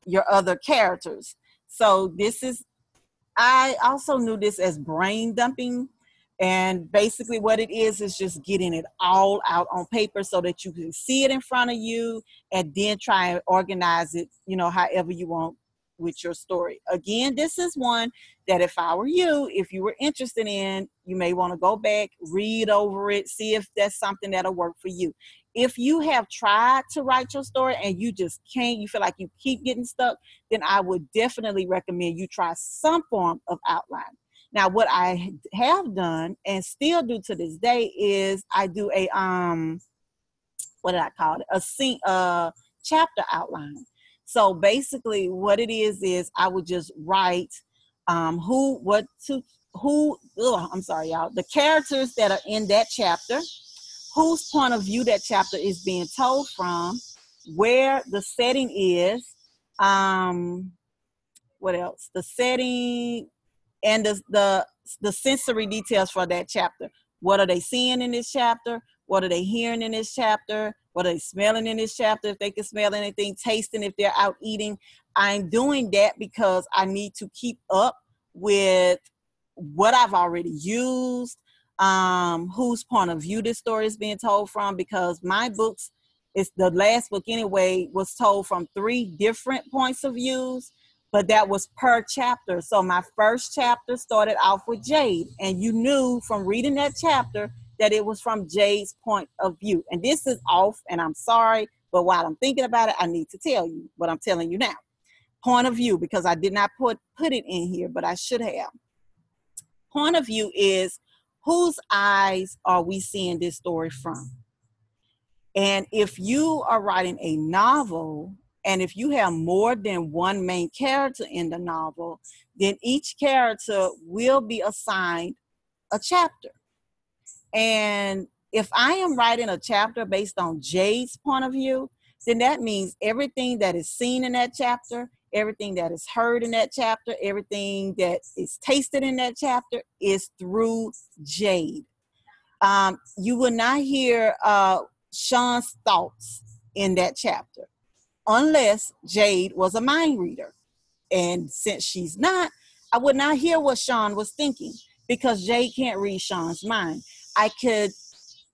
your other characters. So this is I also knew this as brain dumping. And basically, what it is is just getting it all out on paper so that you can see it in front of you and then try and organize it, you know, however you want with your story. Again, this is one that if I were you, if you were interested in, you may want to go back, read over it, see if that's something that'll work for you. If you have tried to write your story and you just can't, you feel like you keep getting stuck, then I would definitely recommend you try some form of outline. Now, what I have done and still do to this day is I do a um, what did I call it? A scene, uh, chapter outline. So basically, what it is is I would just write um, who, what to, who. Ugh, I'm sorry, y'all. The characters that are in that chapter, whose point of view that chapter is being told from, where the setting is, um, what else? The setting and the the the sensory details for that chapter. What are they seeing in this chapter? What are they hearing in this chapter? What are they smelling in this chapter? If they can smell anything, tasting if they're out eating. I'm doing that because I need to keep up with what I've already used, um, whose point of view this story is being told from, because my books, it's the last book anyway, was told from three different points of views, but that was per chapter. So my first chapter started off with Jade, and you knew from reading that chapter that it was from Jade's point of view. And this is off, and I'm sorry, but while I'm thinking about it, I need to tell you what I'm telling you now. Point of view, because I did not put put it in here, but I should have. Point of view is whose eyes are we seeing this story from? And if you are writing a novel, and if you have more than one main character in the novel, then each character will be assigned a chapter. And if I am writing a chapter based on Jade's point of view, then that means everything that is seen in that chapter, everything that is heard in that chapter, everything that is tasted in that chapter is through Jade. Um, you will not hear uh, Sean's thoughts in that chapter unless Jade was a mind reader. And since she's not, I would not hear what Sean was thinking because Jade can't read Sean's mind. I could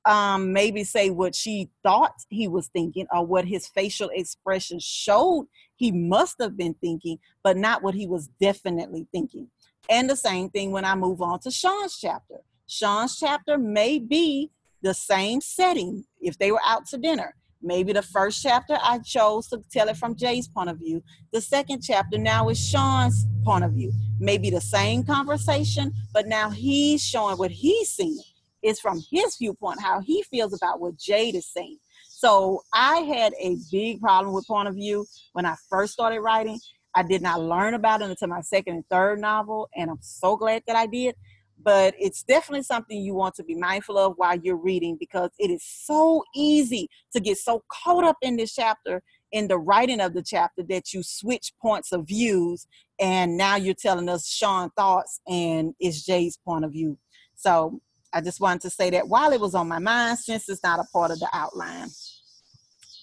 um, maybe say what she thought he was thinking or what his facial expression showed he must have been thinking, but not what he was definitely thinking. And the same thing when I move on to Sean's chapter. Sean's chapter may be the same setting if they were out to dinner. Maybe the first chapter I chose to tell it from Jay's point of view. The second chapter now is Sean's point of view. Maybe the same conversation, but now he's showing what he's seeing is from his viewpoint, how he feels about what Jade is saying. So I had a big problem with point of view when I first started writing. I did not learn about it until my second and third novel, and I'm so glad that I did. But it's definitely something you want to be mindful of while you're reading because it is so easy to get so caught up in this chapter, in the writing of the chapter, that you switch points of views, and now you're telling us Sean thoughts and it's Jay's point of view. So I just wanted to say that while it was on my mind, since it's not a part of the outline.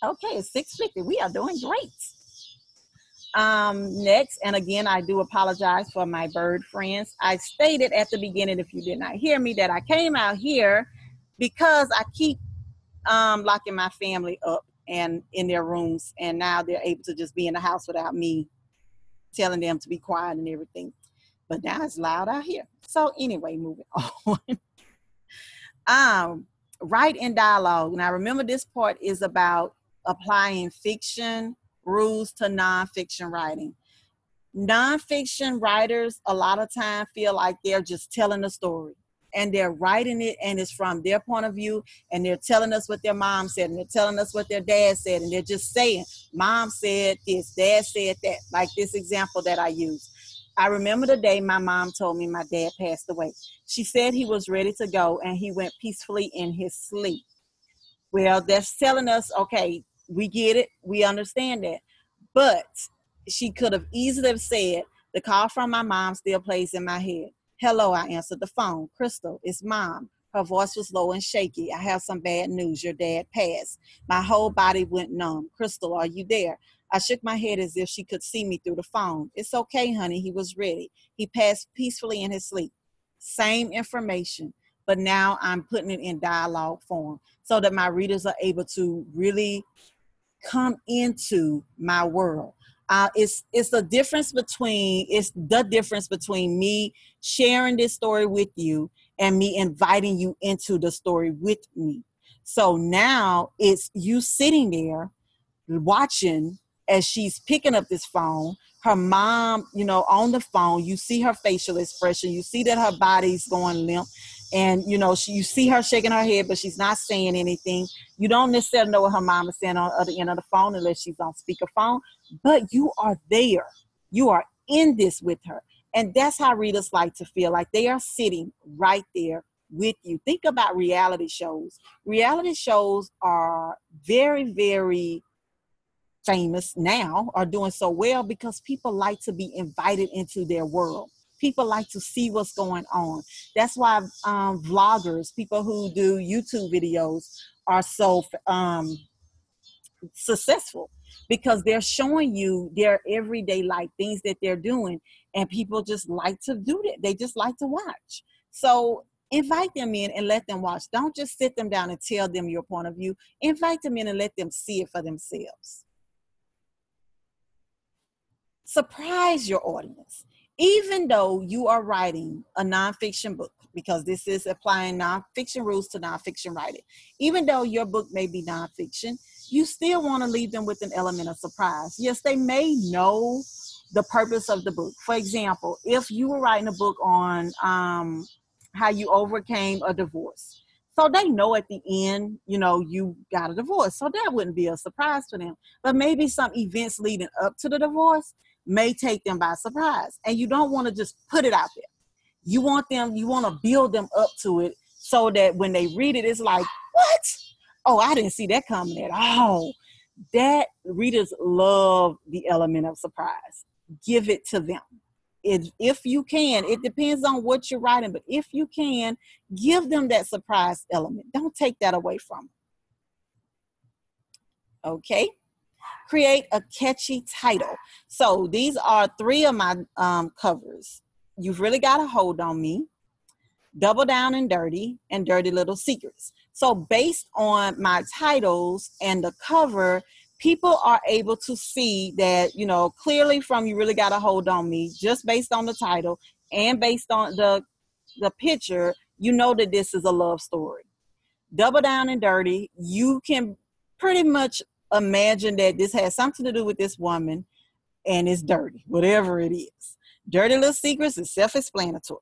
Okay, it's 650. We are doing great. Um, next, and again, I do apologize for my bird friends. I stated at the beginning, if you did not hear me, that I came out here because I keep um, locking my family up and in their rooms, and now they're able to just be in the house without me telling them to be quiet and everything. But now it's loud out here. So anyway, moving on. Um, write in dialogue. Now, remember, this part is about applying fiction rules to nonfiction writing. Nonfiction writers, a lot of time, feel like they're just telling a story. and they're writing it and it's from their point of view and they're telling us what their mom said and they're telling us what their dad said and they're just saying mom said this dad said that like this example that i use i remember the day my mom told me my dad passed away she said he was ready to go and he went peacefully in his sleep well that's telling us okay we get it we understand that but she could have easily have said the call from my mom still plays in my head Hello, I answered the phone. Crystal, it's mom. Her voice was low and shaky. I have some bad news. Your dad passed. My whole body went numb. Crystal, are you there? I shook my head as if she could see me through the phone. It's okay, honey. He was ready. He passed peacefully in his sleep. Same information, but now I'm putting it in dialogue form so that my readers are able to really come into my world uh, it's it's the difference between it's the difference between me sharing this story with you and me inviting you into the story with me so now it's you sitting there watching as she's picking up this phone her mom you know on the phone you see her facial expression you see that her body's going limp and you know she, you see her shaking her head but she's not saying anything. You don't necessarily know what her mom is saying on the other end of the phone unless she's on speakerphone but you are there. You are in this with her. And that's how readers like to feel like they are sitting right there with you. Think about reality shows. Reality shows are very very famous now are doing so well because people like to be invited into their world people like to see what's going on. That's why um, vloggers, people who do YouTube videos, are so um, successful because they're showing you their everyday life things that they're doing, and people just like to do that. They just like to watch. So invite them in and let them watch. Don't just sit them down and tell them your point of view. Invite them in and let them see it for themselves. Surprise your audience even though you are writing a nonfiction book, because this is applying nonfiction rules to nonfiction writing, even though your book may be nonfiction, you still want to leave them with an element of surprise. Yes, they may know the purpose of the book. For example, if you were writing a book on um, how you overcame a divorce, so they know at the end, you know, you got a divorce. So that wouldn't be a surprise to them. But maybe some events leading up to the divorce may take them by surprise. And you don't want to just put it out there. You want them, you want to build them up to it so that when they read it, it's like, what? Oh, I didn't see that coming at all. That readers love the element of surprise. Give it to them. If, if you can, it depends on what you're writing, but if you can, give them that surprise element. Don't take that away from them. Okay? Create a catchy title. So these are three of my um, covers. You've really got a hold on me, Double Down and Dirty, and Dirty Little Secrets. So based on my titles and the cover, people are able to see that, you know, clearly from You Really Got a Hold on Me, just based on the title and based on the the picture, you know that this is a love story. Double Down and Dirty, you can pretty much imagine that this has something to do with this woman and it's dirty, whatever it is. Dirty Little Secrets is self explanatory.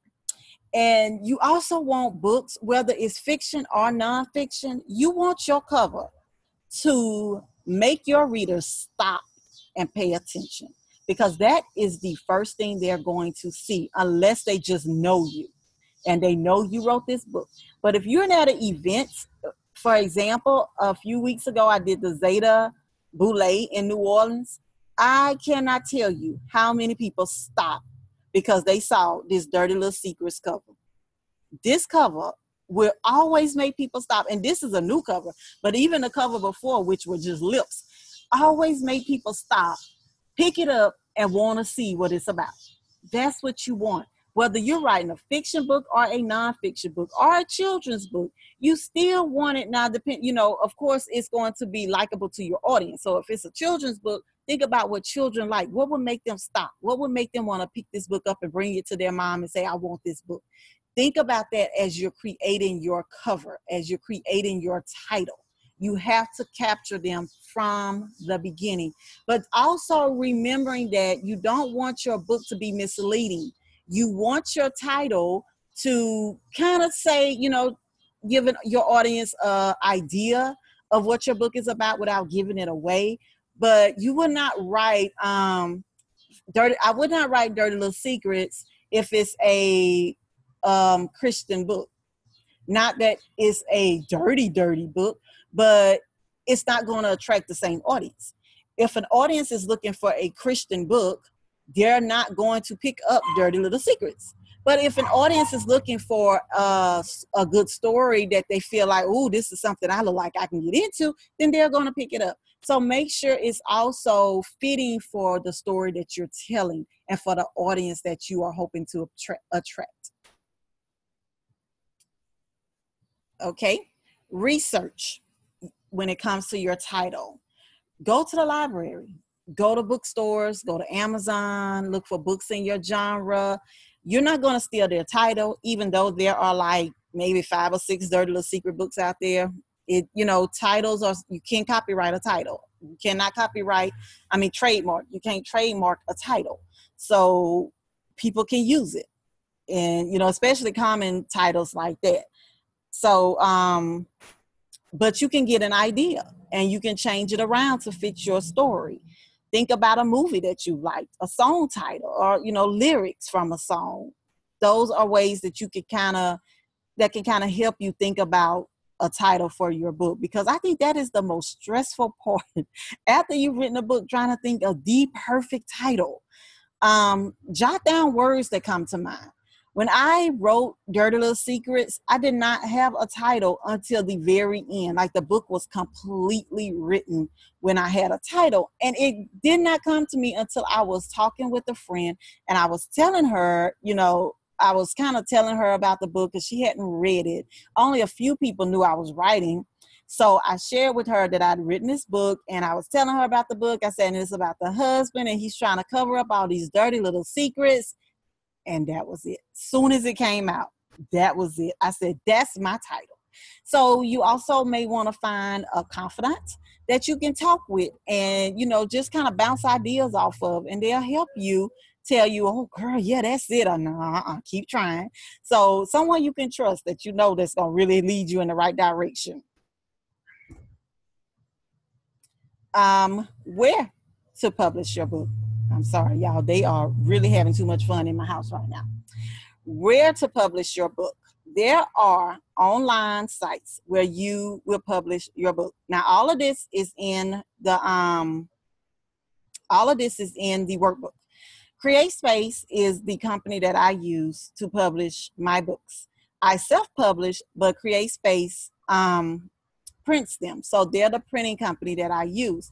And you also want books, whether it's fiction or nonfiction, you want your cover to make your readers stop and pay attention because that is the first thing they're going to see unless they just know you and they know you wrote this book. But if you're at an event for example, a few weeks ago, I did the Zeta Boule in New Orleans. I cannot tell you how many people stopped because they saw this Dirty Little Secrets cover. This cover will always make people stop. And this is a new cover, but even the cover before, which were just lips, always made people stop, pick it up, and want to see what it's about. That's what you want whether you're writing a fiction book or a nonfiction book or a children's book, you still want it now. Depend, you know, of course, it's going to be likable to your audience. So if it's a children's book, think about what children like. What would make them stop? What would make them want to pick this book up and bring it to their mom and say, "I want this book." Think about that as you're creating your cover, as you're creating your title. You have to capture them from the beginning, but also remembering that you don't want your book to be misleading you want your title to kind of say, you know, giving your audience a idea of what your book is about without giving it away. But you would not write um dirty I would not write dirty little secrets if it's a um Christian book. Not that it's a dirty, dirty book, but it's not going to attract the same audience. If an audience is looking for a Christian book, they're not going to pick up Dirty Little Secrets. But if an audience is looking for uh, a, a good story that they feel like, oh, this is something I look like I can get into, then they're going to pick it up. So make sure it's also fitting for the story that you're telling and for the audience that you are hoping to attract. Okay, research when it comes to your title. Go to the library, go to bookstores, go to Amazon, look for books in your genre. You're not going to steal their title, even though there are like maybe five or six dirty little secret books out there. It, you know, titles are, you can't copyright a title. You cannot copyright, I mean, trademark. You can't trademark a title. So people can use it. And, you know, especially common titles like that. So, um, but you can get an idea and you can change it around to fit your story think about a movie that you liked a song title or you know lyrics from a song. Those are ways that you can kind of that can kind of help you think about a title for your book because i think that is the most stressful part. After you've written a book trying to think of the perfect title. Um, jot down words that come to mind when I wrote Dirty Little Secrets, I did not have a title until the very end. Like the book was completely written when I had a title. And it did not come to me until I was talking with a friend and I was telling her, you know, I was kind of telling her about the book because she hadn't read it. Only a few people knew I was writing. So I shared with her that I'd written this book and I was telling her about the book. I said, it's about the husband and he's trying to cover up all these dirty little secrets and that was it. Soon as it came out, that was it. I said, that's my title. So you also may want to find a confidant that you can talk with and, you know, just kind of bounce ideas off of, and they'll help you tell you, oh, girl, yeah, that's it. Or no, uh-uh, keep trying. So someone you can trust that you know that's going to really lead you in the right direction. Um, where to publish your book? I'm sorry, y'all. They are really having too much fun in my house right now. Where to publish your book? There are online sites where you will publish your book. Now, all of this is in the um, all of this is in the workbook. CreateSpace is the company that I use to publish my books. I self-publish, but CreateSpace um, prints them. So they're the printing company that I use.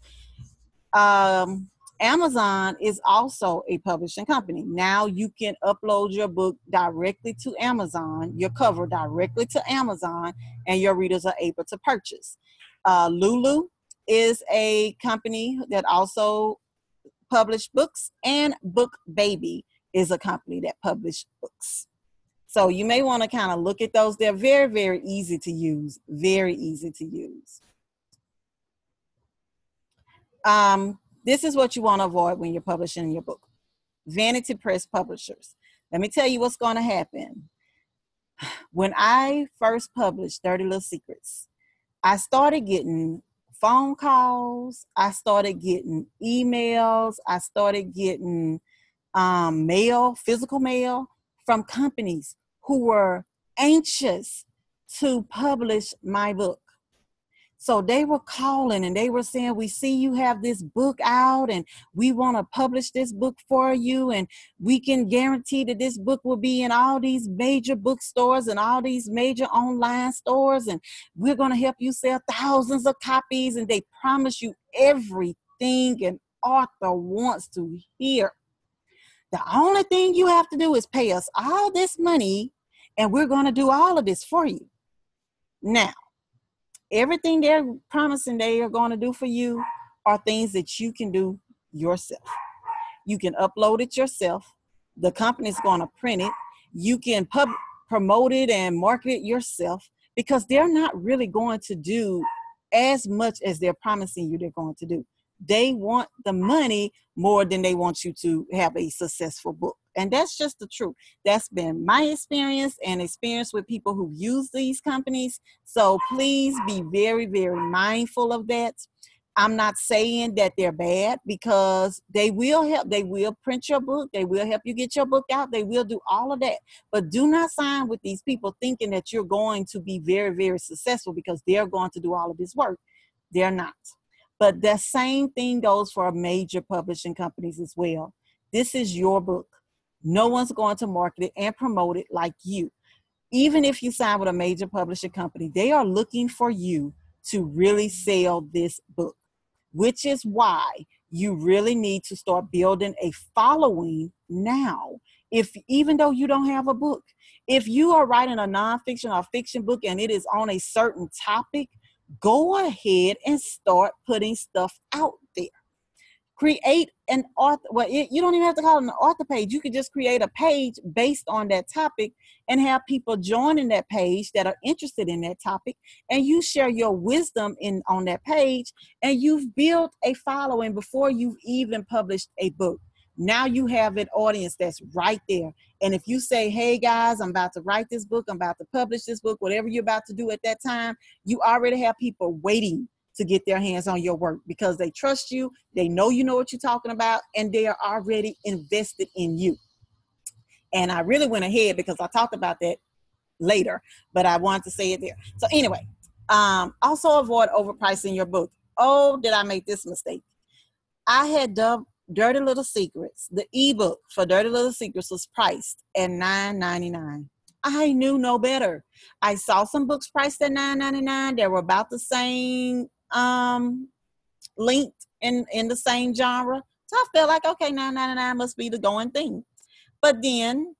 Um, Amazon is also a publishing company. Now you can upload your book directly to Amazon, your cover directly to Amazon, and your readers are able to purchase. Uh, Lulu is a company that also publish books, and Book Baby is a company that publish books. So you may want to kind of look at those. They're very, very easy to use. Very easy to use. Um, this is what you want to avoid when you're publishing your book. Vanity Press publishers. Let me tell you what's going to happen. When I first published Dirty Little Secrets, I started getting phone calls, I started getting emails, I started getting um, mail, physical mail from companies who were anxious to publish my book. So they were calling and they were saying, We see you have this book out and we want to publish this book for you. And we can guarantee that this book will be in all these major bookstores and all these major online stores. And we're going to help you sell thousands of copies. And they promise you everything an author wants to hear. The only thing you have to do is pay us all this money and we're going to do all of this for you. Now, everything they're promising they are going to do for you are things that you can do yourself. You can upload it yourself. The company's going to print it. You can pub- promote it and market it yourself because they're not really going to do as much as they're promising you they're going to do. They want the money more than they want you to have a successful book. And that's just the truth. That's been my experience and experience with people who use these companies. So please be very, very mindful of that. I'm not saying that they're bad because they will help. They will print your book. They will help you get your book out. They will do all of that. But do not sign with these people thinking that you're going to be very, very successful because they're going to do all of this work. They're not. But the same thing goes for major publishing companies as well. This is your book. No one's going to market it and promote it like you. Even if you sign with a major publishing company, they are looking for you to really sell this book which is why you really need to start building a following now. If even though you don't have a book, if you are writing a nonfiction or fiction book and it is on a certain topic, go ahead and start putting stuff out there. Create an author well it, you don't even have to call it an author page. You could just create a page based on that topic and have people join in that page that are interested in that topic and you share your wisdom in on that page and you've built a following before you've even published a book. Now you have an audience that's right there and if you say hey guys i'm about to write this book i'm about to publish this book whatever you're about to do at that time you already have people waiting to get their hands on your work because they trust you, they know you know what you're talking about, and they are already invested in you. And I really went ahead because I talked about that later, but I wanted to say it there. So, anyway, um, also avoid overpricing your book. Oh, did I make this mistake? I had dubbed Dirty Little Secrets. The ebook for Dirty Little Secrets was priced at $9.99. I knew no better. I saw some books priced at $9.99. They were about the same um, linked in in the same genre. So I felt like okay, nine ninety nine must be the going thing. But then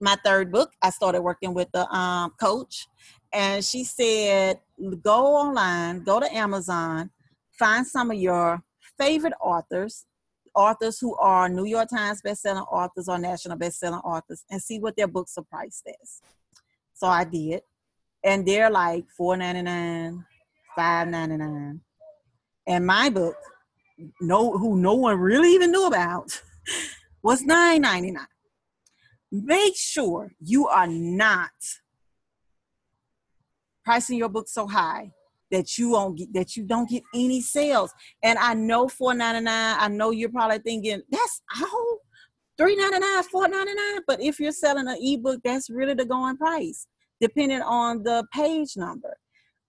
my third book, I started working with the um, coach, and she said, go online, go to Amazon, find some of your favorite authors, authors who are New York Times bestselling authors or national bestselling authors, and see what their books are priced as. So I did, and they're like four ninety nine, five ninety nine. And my book, no who no one really even knew about, was nine ninety nine. Make sure you are not pricing your book so high that you won't get that you don't get any sales. And I know four ninety nine. I know you're probably thinking that's all three ninety nine, four ninety nine. But if you're selling an ebook, that's really the going price, depending on the page number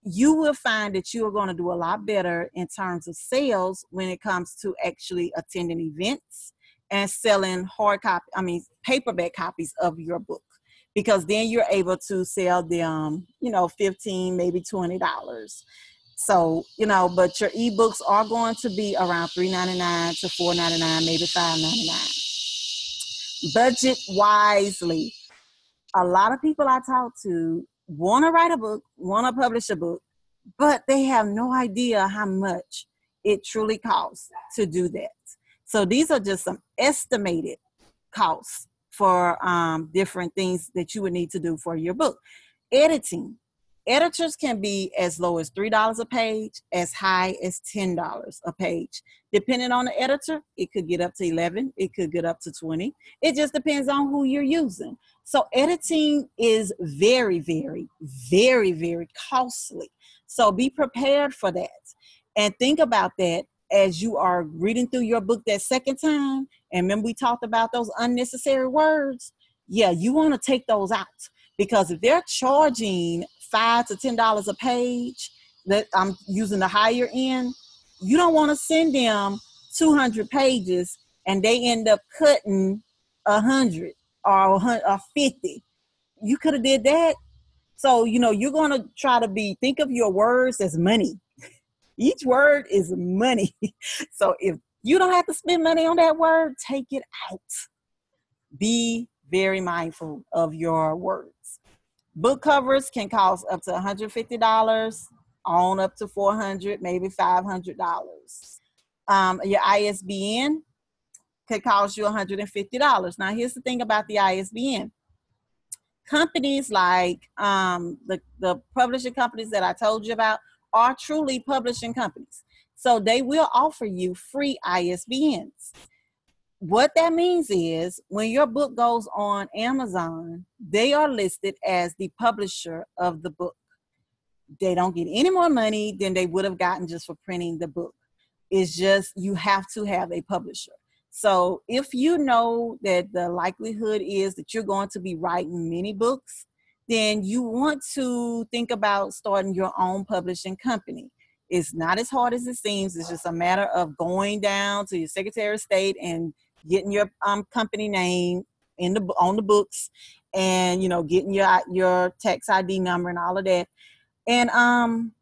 you will find that you are going to do a lot better in terms of sales when it comes to actually attending events and selling hard copy i mean paperback copies of your book because then you're able to sell them you know 15 maybe 20 dollars. So you know but your ebooks are going to be around 3.99 to 4.99 maybe 5.99 budget wisely. A lot of people i talk to want to write a book, want to publish a book, but they have no idea how much it truly costs to do that. So these are just some estimated costs for um, different things that you would need to do for your book. Editing. Editors can be as low as $3 a page, as high as $10 a page. Depending on the editor, it could get up to 11, it could get up to 20. It just depends on who you're using. So editing is very, very, very, very costly. So be prepared for that. And think about that as you are reading through your book that second time. And remember, we talked about those unnecessary words. Yeah, you want to take those out. Because if they're charging five to ten dollars a page, that I'm using the higher end, you don't want to send them 200 pages and they end up cutting a hundred or, or 50 you could have did that. So you know you're going to try to be think of your words as money. Each word is money. So if you don't have to spend money on that word take it out be very mindful of your words book covers can cost up to $150 on up to 400, maybe $500 um, your isbn could cost you $150. Now, here's the thing about the ISBN. Companies like um, the, the publishing companies that I told you about are truly publishing companies. So they will offer you free ISBNs. What that means is when your book goes on Amazon, they are listed as the publisher of the book. They don't get any more money than they would have gotten just for printing the book. It's just you have to have a publisher. So if you know that the likelihood is that you're going to be writing many books, then you want to think about starting your own publishing company. It's not as hard as it seems. It's just a matter of going down to your Secretary of State and getting your um, company name in the on the books, and you know getting your your tax ID number and all of that. And um,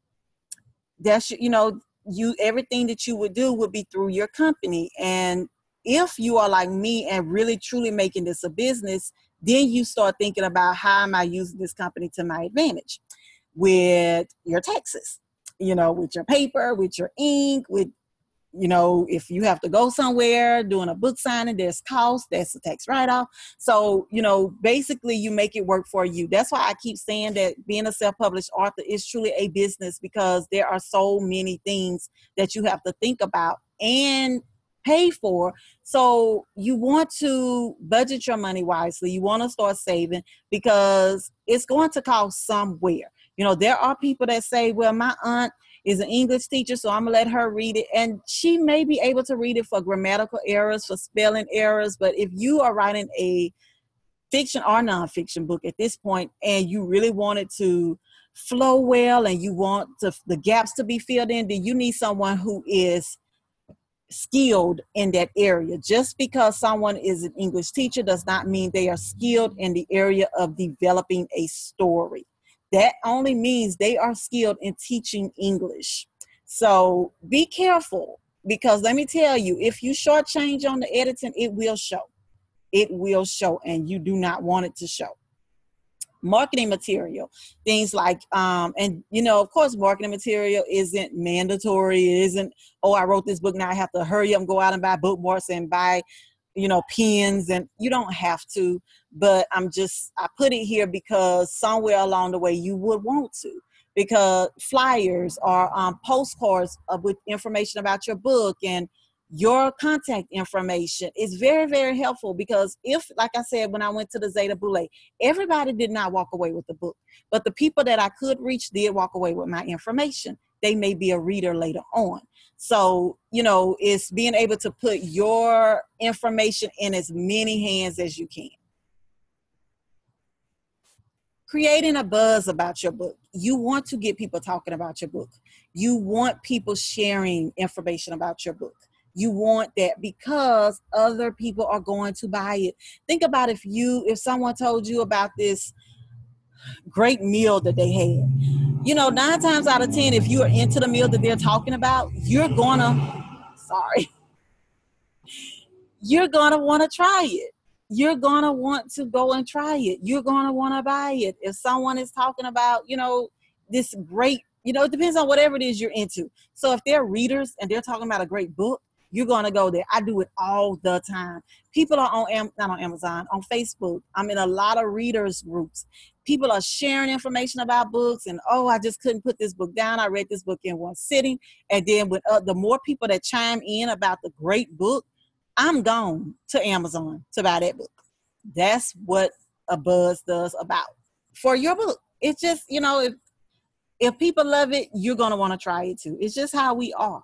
that's you know you everything that you would do would be through your company and if you are like me and really truly making this a business, then you start thinking about how am I using this company to my advantage with your taxes, you know, with your paper, with your ink, with you know, if you have to go somewhere doing a book signing, there's cost, that's a tax write off. So, you know, basically you make it work for you. That's why I keep saying that being a self published author is truly a business because there are so many things that you have to think about and pay for. So you want to budget your money wisely. You want to start saving because it's going to cost somewhere. You know, there are people that say, well, my aunt is an English teacher, so I'm gonna let her read it. And she may be able to read it for grammatical errors, for spelling errors. But if you are writing a fiction or nonfiction book at this point and you really want it to flow well and you want to, the gaps to be filled in, then you need someone who is skilled in that area. Just because someone is an English teacher does not mean they are skilled in the area of developing a story. That only means they are skilled in teaching English. So be careful because let me tell you, if you shortchange on the editing, it will show. It will show, and you do not want it to show marketing material things like um and you know of course marketing material isn't mandatory it isn't oh i wrote this book now i have to hurry up and go out and buy bookmarks and buy you know pens and you don't have to but i'm just i put it here because somewhere along the way you would want to because flyers or um, postcards with information about your book and your contact information. Is very very helpful because if like i said when i went to the zeta boule everybody did not walk away with the book but the people that i could reach did walk away with my information. They may be a reader later on so you know it's being able to put your information in as many hands as you can creating a buzz about your book. You want to get people talking about your book. You want people sharing information about your book you want that because other people are going to buy it think about if you if someone told you about this great meal that they had. You know nine times out of ten if you're into the meal that they're talking about you're gonna sorry you're gonna want to try it. You're gonna want to go and try it. You're gonna want to buy it. If someone is talking about you know this great you know it depends on whatever it is you're into. So if they're readers and they're talking about a great book you're to go there. I do it all the time. People are on Am- not on Amazon, on Facebook. I'm in a lot of readers groups. People are sharing information about books, and oh, I just couldn't put this book down. I read this book in one sitting, and then with uh, the more people that chime in about the great book, I'm gone to Amazon to buy that book. That's what a buzz does about for your book. It's just you know if if people love it, you're gonna want to try it too. It's just how we are.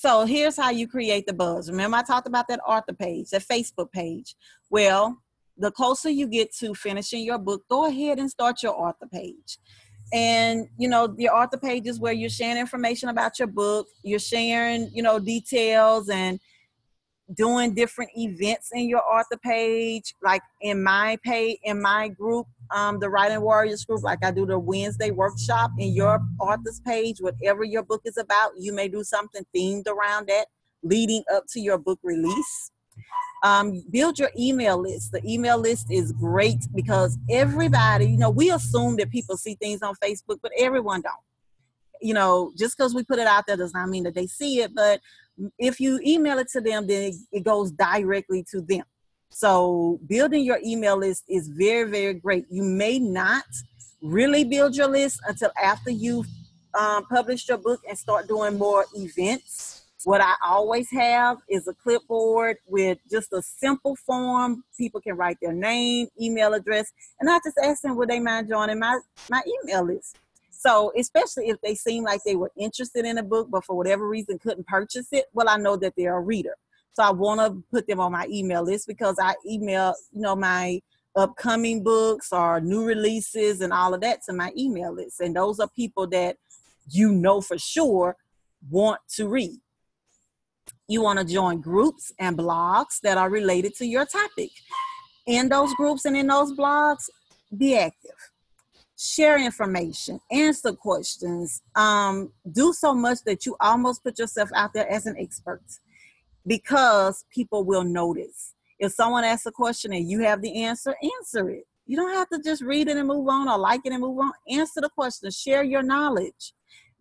So here's how you create the buzz. Remember, I talked about that author page, that Facebook page. Well, the closer you get to finishing your book, go ahead and start your author page. And you know, your author page is where you're sharing information about your book, you're sharing, you know, details and doing different events in your author page. Like in my page, in my group, um, the Writing Warriors group, like I do the Wednesday workshop in your author's page, whatever your book is about, you may do something themed around that leading up to your book release. Um, build your email list. The email list is great because everybody, you know, we assume that people see things on Facebook, but everyone don't. You know, just because we put it out there does not mean that they see it. But if you email it to them, then it goes directly to them. So building your email list is very, very great. You may not really build your list until after you've um, publish your book and start doing more events, what I always have is a clipboard with just a simple form. People can write their name, email address, and I just ask them would they mind joining my my email list. So especially if they seem like they were interested in a book, but for whatever reason couldn't purchase it, well, I know that they're a reader. So I want to put them on my email list because I email, you know, my upcoming books or new releases and all of that to my email list. And those are people that you know for sure want to read. You want to join groups and blogs that are related to your topic. In those groups and in those blogs, be active. Share information, answer questions, um, do so much that you almost put yourself out there as an expert because people will notice. If someone asks a question and you have the answer, answer it. You don't have to just read it and move on or like it and move on. Answer the question, share your knowledge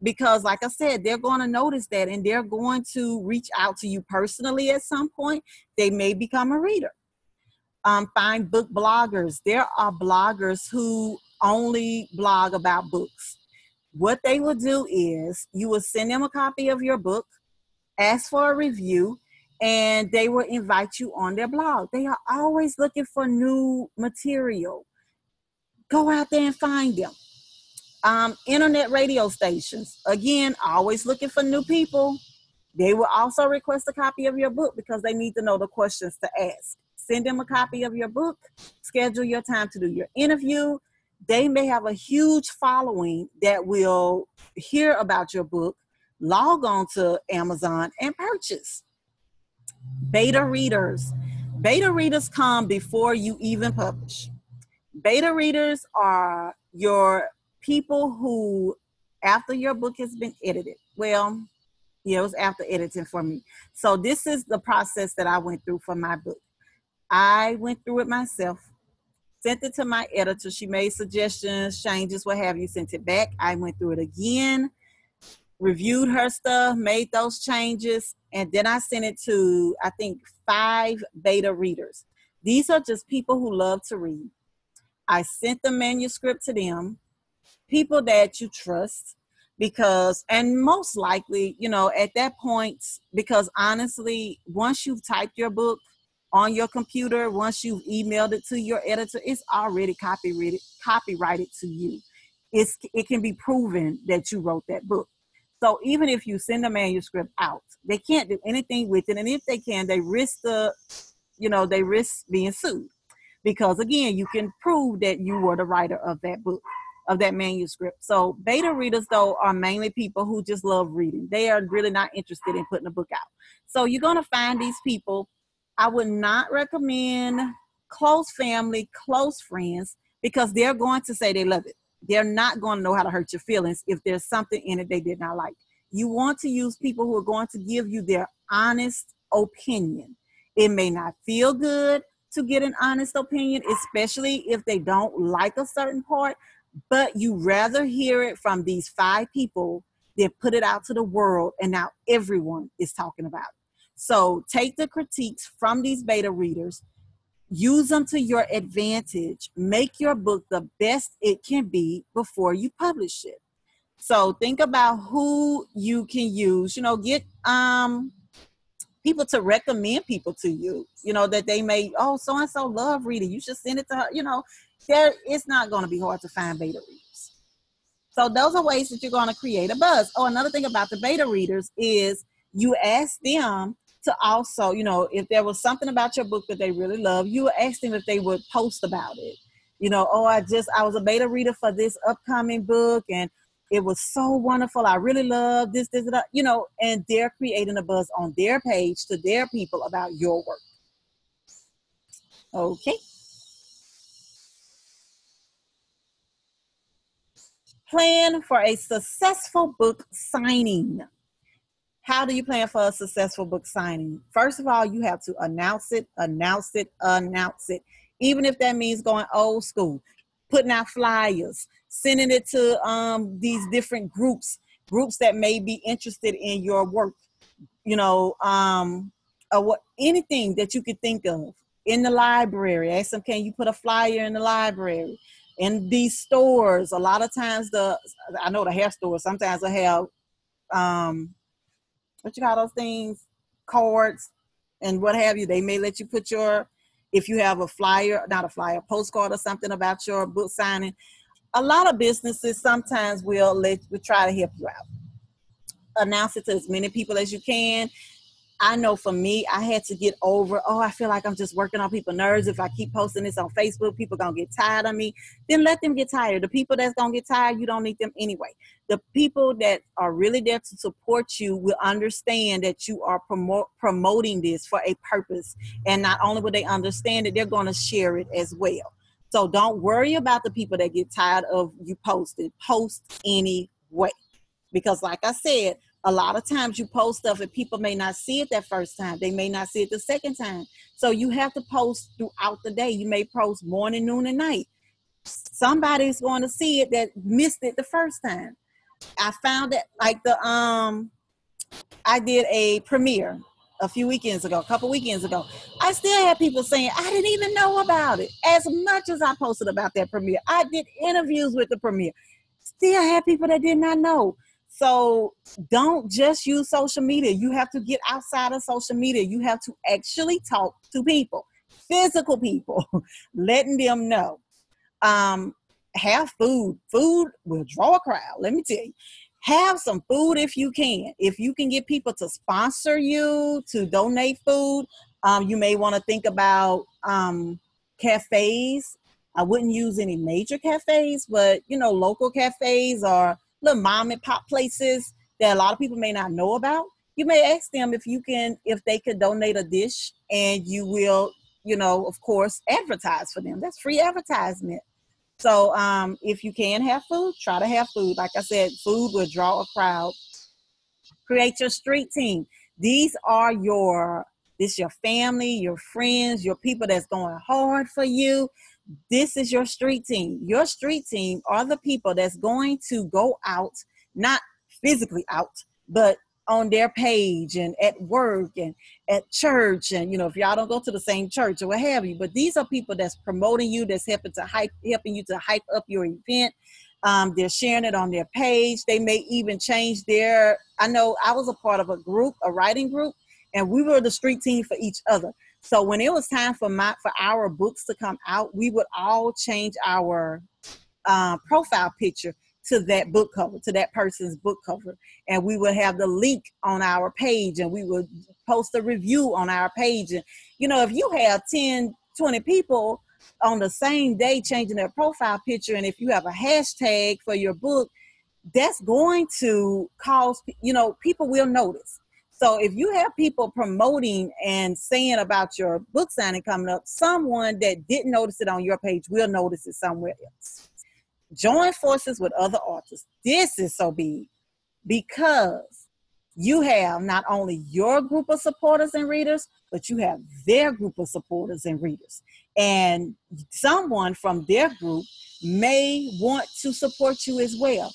because like i said they're going to notice that and they're going to reach out to you personally at some point they may become a reader um, find book bloggers there are bloggers who only blog about books what they will do is you will send them a copy of your book ask for a review and they will invite you on their blog they are always looking for new material go out there and find them um, internet radio stations. Again, always looking for new people. They will also request a copy of your book because they need to know the questions to ask. Send them a copy of your book, schedule your time to do your interview. They may have a huge following that will hear about your book, log on to Amazon, and purchase. Beta readers. Beta readers come before you even publish. Beta readers are your people who, after your book has been edited, well, yeah, it was after editing for me. So this is the process that I went through for my book. I went through it myself, sent it to my editor. She made suggestions, changes, what have you, sent it back. I went through it again, reviewed her stuff, made those changes, and then I sent it to, I think, five beta readers. These are just people who love to read. I sent the manuscript to them people that you trust because and most likely you know at that point because honestly once you've typed your book on your computer once you've emailed it to your editor it's already copyrighted copyrighted to you it's it can be proven that you wrote that book so even if you send a manuscript out they can't do anything with it and if they can they risk the you know they risk being sued because again you can prove that you were the writer of that book of that manuscript. So beta readers though are mainly people who just love reading. They are really not interested in putting a book out. So you're going to find these people. I would not recommend close family, close friends because they're going to say they love it. They're not going to know how to hurt your feelings if there's something in it they did not like. You want to use people who are going to give you their honest opinion. It may not feel good to get an honest opinion, especially if they don't like a certain part, but you rather hear it from these five people than put it out to the world and now everyone is talking about it. So take the critiques from these beta readers, use them to your advantage, make your book the best it can be before you publish it. So think about who you can use, you know, get um people to recommend people to you, you know, that they may, oh, so and so love reading. You should send it to her, you know, there it's not going to be hard to find beta readers. So those are ways that you're going to create a buzz. Oh, another thing about the beta readers is you ask them to also, you know, if there was something about your book that they really love, you ask them if they would post about it. You know, oh, I just I was a beta reader for this upcoming book and it was so wonderful. I really love this, this, that, you know, and they're creating a buzz on their page to their people about your work. Okay. plan for a successful book signing. How do you plan for a successful book signing? First of all, you have to announce it, announce it, announce it. Even if that means going old school, putting out flyers, sending it to um, these different groups, groups that may be interested in your work, you know, um, or what anything that you could think of in the library. Ask them, can you put a flyer in the library? in these stores. A lot of times, the I know the hair stores sometimes will have um, what you call those things, cards and what have you. They may let you put your if you have a flyer, not a flyer, postcard or something about your book signing. A lot of businesses sometimes will let will try to help you out. Announce it to as many people as you can. I know for me, I had to get over, oh, I feel like I'm just working on people's nerves. If I keep posting this on Facebook, people gonna get tired of me. Then let them get tired. The people that's gonna get tired, you don't need them anyway. The people that are really there to support you will understand that you are promoting this for a purpose. And not only will they understand it, they're gonna share it as well. So don't worry about the people that get tired of you posting. Post anyway. Because like I said, a lot of times you post stuff and people may not see it that first time. They may not see it the second time. So you have to post throughout the day. You may post morning noon and night. Somebody's going to see it that missed it the first time. I found that like the um i did a premiere a few weekends ago a couple weekends ago. I still had people saying i didn't even know about it. As much as i posted about that premiere i did interviews with the premiere. Still had people that did not know so don't just use social media. You have to get outside of social media. You have to actually talk to people, physical people, letting them know. Um, have food. Food will draw a crowd. Let me tell you. Have some food if you can. If you can get people to sponsor you, to donate food, um, you may want to think about um, cafes. I wouldn't use any major cafes, but you know, local cafes or little mom and pop places that a lot of people may not know about. You may ask them if you can if they could donate a dish and you will you know of course advertise for them. That's free advertisement. So um, if you can have food try to have food. Like i said food will draw a crowd. Create your street team. These are your this your family your friends your people that's going hard for you this is your street team. Your street team are the people that's going to go out, not physically out, but on their page and at work and at church and you know if y'all don't go to the same church or what have you. But these are people that's promoting you that's helping to hype helping you to hype up your event. Um, they're sharing it on their page. They may even change their i know i was a part of a group a writing group and we were the street team for each other so when it was time for my for our books to come out, we would all change our uh, profile picture to that book cover, to that person's book cover. And we would have the link on our page and we would post a review on our page. And, you know, if you have 10, 20 people on the same day changing their profile picture, and if you have a hashtag for your book, that's going to cause, you know, people will notice. So if you have people promoting and saying about your book signing coming up, someone that didn't notice it on your page will notice it somewhere else. Join forces with other authors. This is so big because you have not only your group of supporters and readers, but you have their group of supporters and readers. And someone from their group may want to support you as well.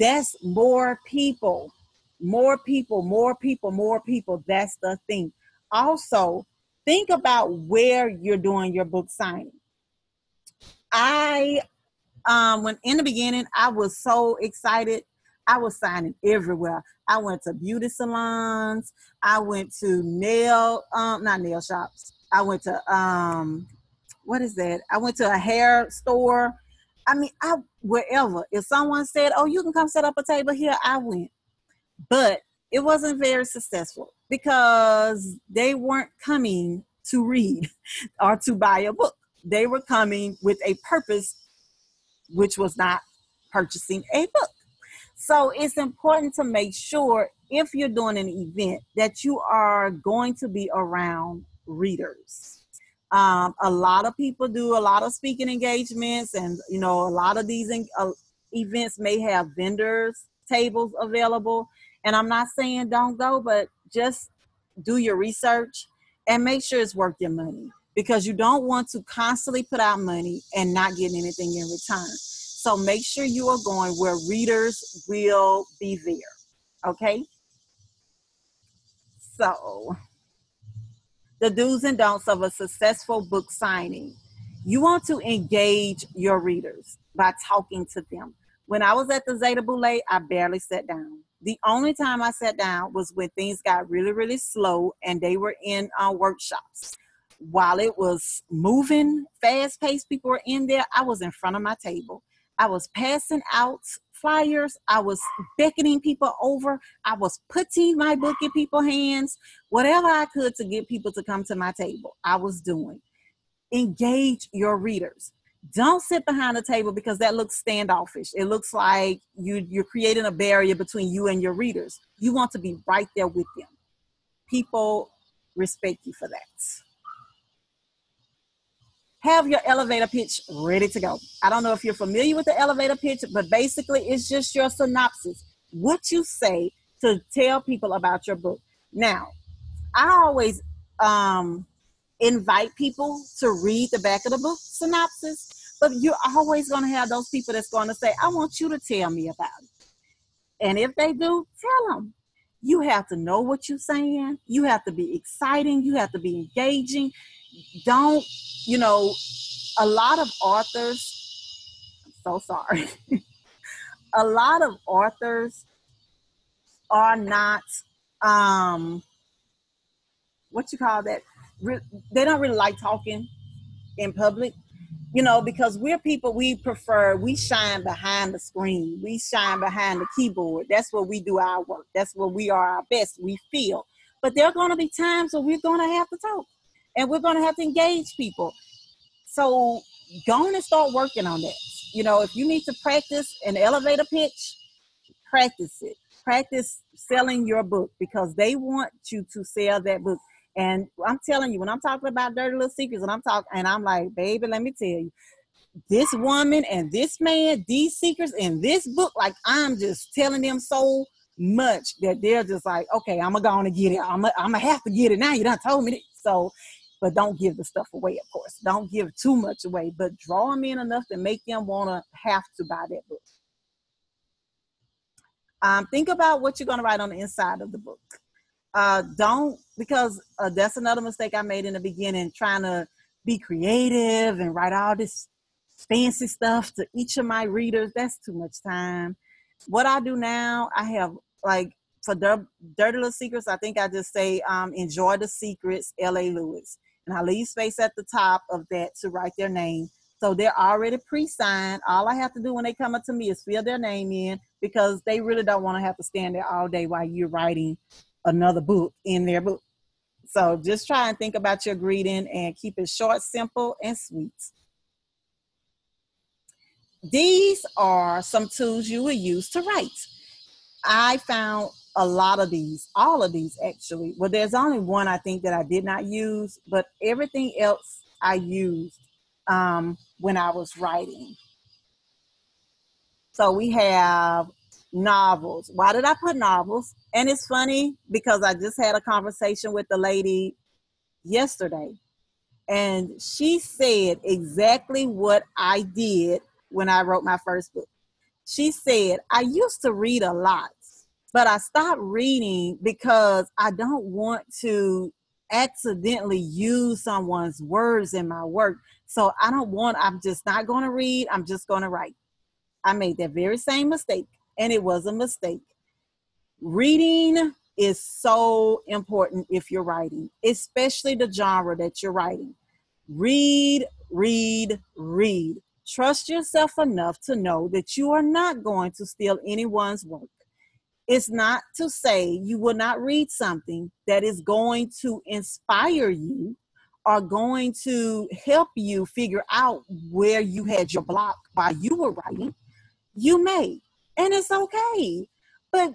That's more people more people, more people, more people. That's the thing. Also, think about where you're doing your book signing. I, um, when in the beginning, I was so excited. I was signing everywhere. I went to beauty salons. I went to nail, um, not nail shops. I went to, um, what is that? I went to a hair store. I mean, I wherever. If someone said, "Oh, you can come set up a table here," I went but it wasn't very successful because they weren't coming to read or to buy a book. They were coming with a purpose, which was not purchasing a book. So it's important to make sure if you're doing an event that you are going to be around readers. Um, a lot of people do a lot of speaking engagements, and you know, a lot of these uh, events may have vendors tables available. And I'm not saying don't go, but just do your research and make sure it's worth your money because you don't want to constantly put out money and not get anything in return. So make sure you are going where readers will be there. Okay? So, the do's and don'ts of a successful book signing. You want to engage your readers. by talking to them. When I was at the Zeta Boulé, I barely sat down. The only time I sat down was when things got really, really slow and they were in uh, workshops. While it was moving, fast paced, people were in there, I was in front of my table. I was passing out flyers. I was beckoning people over. I was putting my book in people's hands. Whatever I could to get people to come to my table, I was doing. Engage your readers. Don't sit behind the table because that looks standoffish. It looks like you, you're creating a barrier between you and your readers. You want to be right there with them. People respect you for that have your elevator pitch ready to go. I don't know if you're familiar with the elevator pitch, but basically it's just your synopsis. What you say to tell people about your book. Now, I always um, invite people to read the back of the book synopsis, but you're always going to have those people that's going to say, I want you to tell me about it. And if they do, tell them. You have to know what you're saying. You have to be exciting. You have to be engaging. Don't you know, a lot of authors, I'm so sorry, a lot of authors are not, um, what you call that? They don't really like talking in public, you know, because we're people, we prefer, we shine behind the screen, we shine behind the keyboard. That's where we do our work, that's where we are our best, we feel. But there are going to be times where we're going to have to talk and we're going to have to engage people. So go on and start working on that. You know, if you need to practice an elevator pitch, practice it. Practice selling your book because they want you to sell that book. And I'm telling you, when I'm talking about dirty little secrets, and I'm talking, and I'm like, baby, let me tell you, this woman and this man, these secrets in this book, like I'm just telling them so much that they're just like, okay, I'm gonna get it. I'm gonna, have to get it now. You done told me. So but don't give the stuff away, of course. Don't give too much away, but draw them in enough to make them want to have to buy that book. Um, think about what you're to write on the inside of the book. Uh, don't, because uh, that's another mistake I made in the beginning, trying to be creative and write all this fancy stuff to each of my readers. That's too much time. What I do now, I have like for Dirty Little Secrets, I think I just say um, enjoy the secrets, L.A. Lewis and I leave space at the top of that to write their name. So they're already pre-signed. All I have to do when they come up to me is fill their name in because they really don't want to have to stand there all day while you're writing another book in their book. So just try and think about your greeting and keep it short, simple, and sweet. These are some tools you will use to write. I found a lot of these, all of these actually. Well, there's only one I think that I did not use, but everything else I used um, when I was writing. So we have novels. Why did I put novels? And it's funny because I just had a conversation with the lady yesterday, and she said exactly what I did when I wrote my first book. She said, I used to read a lot but I stopped reading because I don't want to accidentally use someone's words in my work. So I don't want, I'm just not going to read, I'm just going to write. I made that very same mistake, and it was a mistake. Reading is so important if you're writing, especially the genre that you're writing. Read, read, read. Trust yourself enough to know that you are not going to steal anyone's work. It's not to say you will not read something that is going to inspire you or going to help you figure out where you had your block while you were writing. You may, and it's okay. But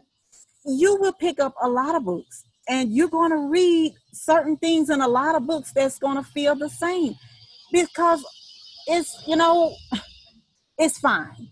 you will pick up a lot of books and you're going to read certain things in a lot of books that's going to feel the same because it's, you know, it's fine.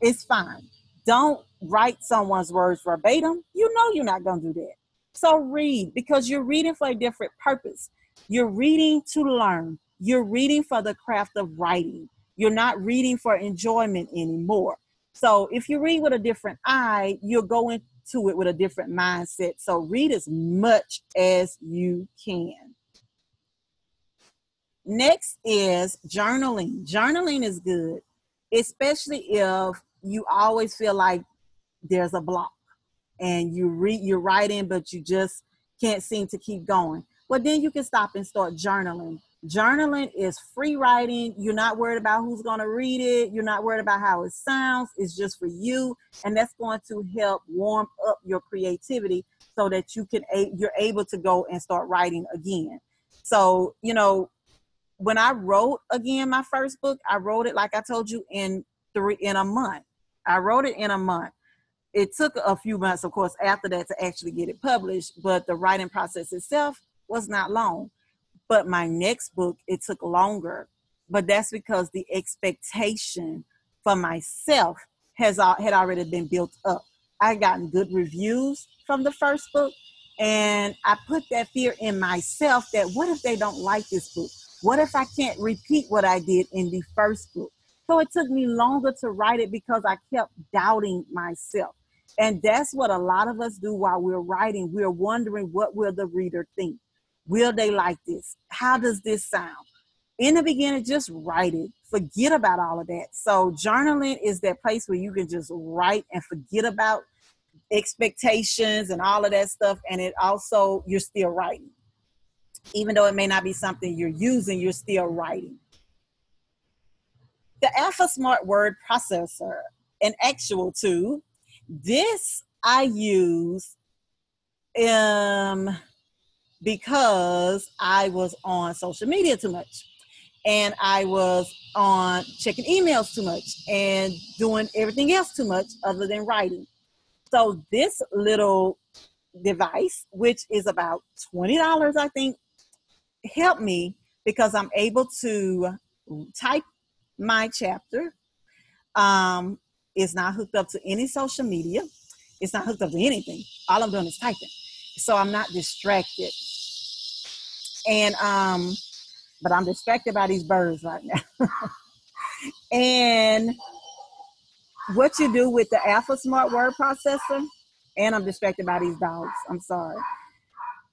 It's fine. Don't write someone's words verbatim, you know you're not going to do that. So read because you're reading for a different purpose. You're reading to learn. You're reading for the craft of writing. You're not reading for enjoyment anymore. So if you read with a different eye, you'll go into it with a different mindset. So read as much as you can. Next is journaling. Journaling is good especially if you always feel like there's a block and you read you're writing but you just can't seem to keep going well then you can stop and start journaling journaling is free writing. You're not worried about who's going to read it. You're not worried about how it sounds. It's just for you and that's going to help warm up your creativity so that you can you're able to go and start writing again. So you know when i wrote again my first book i wrote it like i told you in three in a month. I wrote it in a month. It took a few months, of course, after that to actually get it published, but the writing process itself was not long. But my next book, it took longer. But that's because the expectation for myself has had already been built up. I gotten good reviews from the first book, and I put that fear in myself that what if they don't like this book? What if I can't repeat what I did in the first book? So it took me longer to write it because I kept doubting myself. And that's what a lot of us do while we're writing. We're wondering what will the reader think? Will they like this? How does this sound? In the beginning, just write it. Forget about all of that. So journaling is that place where you can just write and forget about expectations and all of that stuff. And it also, you're still writing. Even though it may not be something you're using, you're still writing. The AlphaSmart Word Processor, an actual tool this I use um because I was on social media too much and I was on checking emails too much and doing everything else too much other than writing. So this little device, which is about $20, I think, helped me because I'm able to type my chapter, um, it's not hooked up to any social media. It's not hooked up to anything. All I'm doing is typing. So I'm not distracted. And um, but I'm distracted by these birds right now. and what you do with the AlphaSmart Word Processor, and I'm distracted by these dogs. I'm sorry.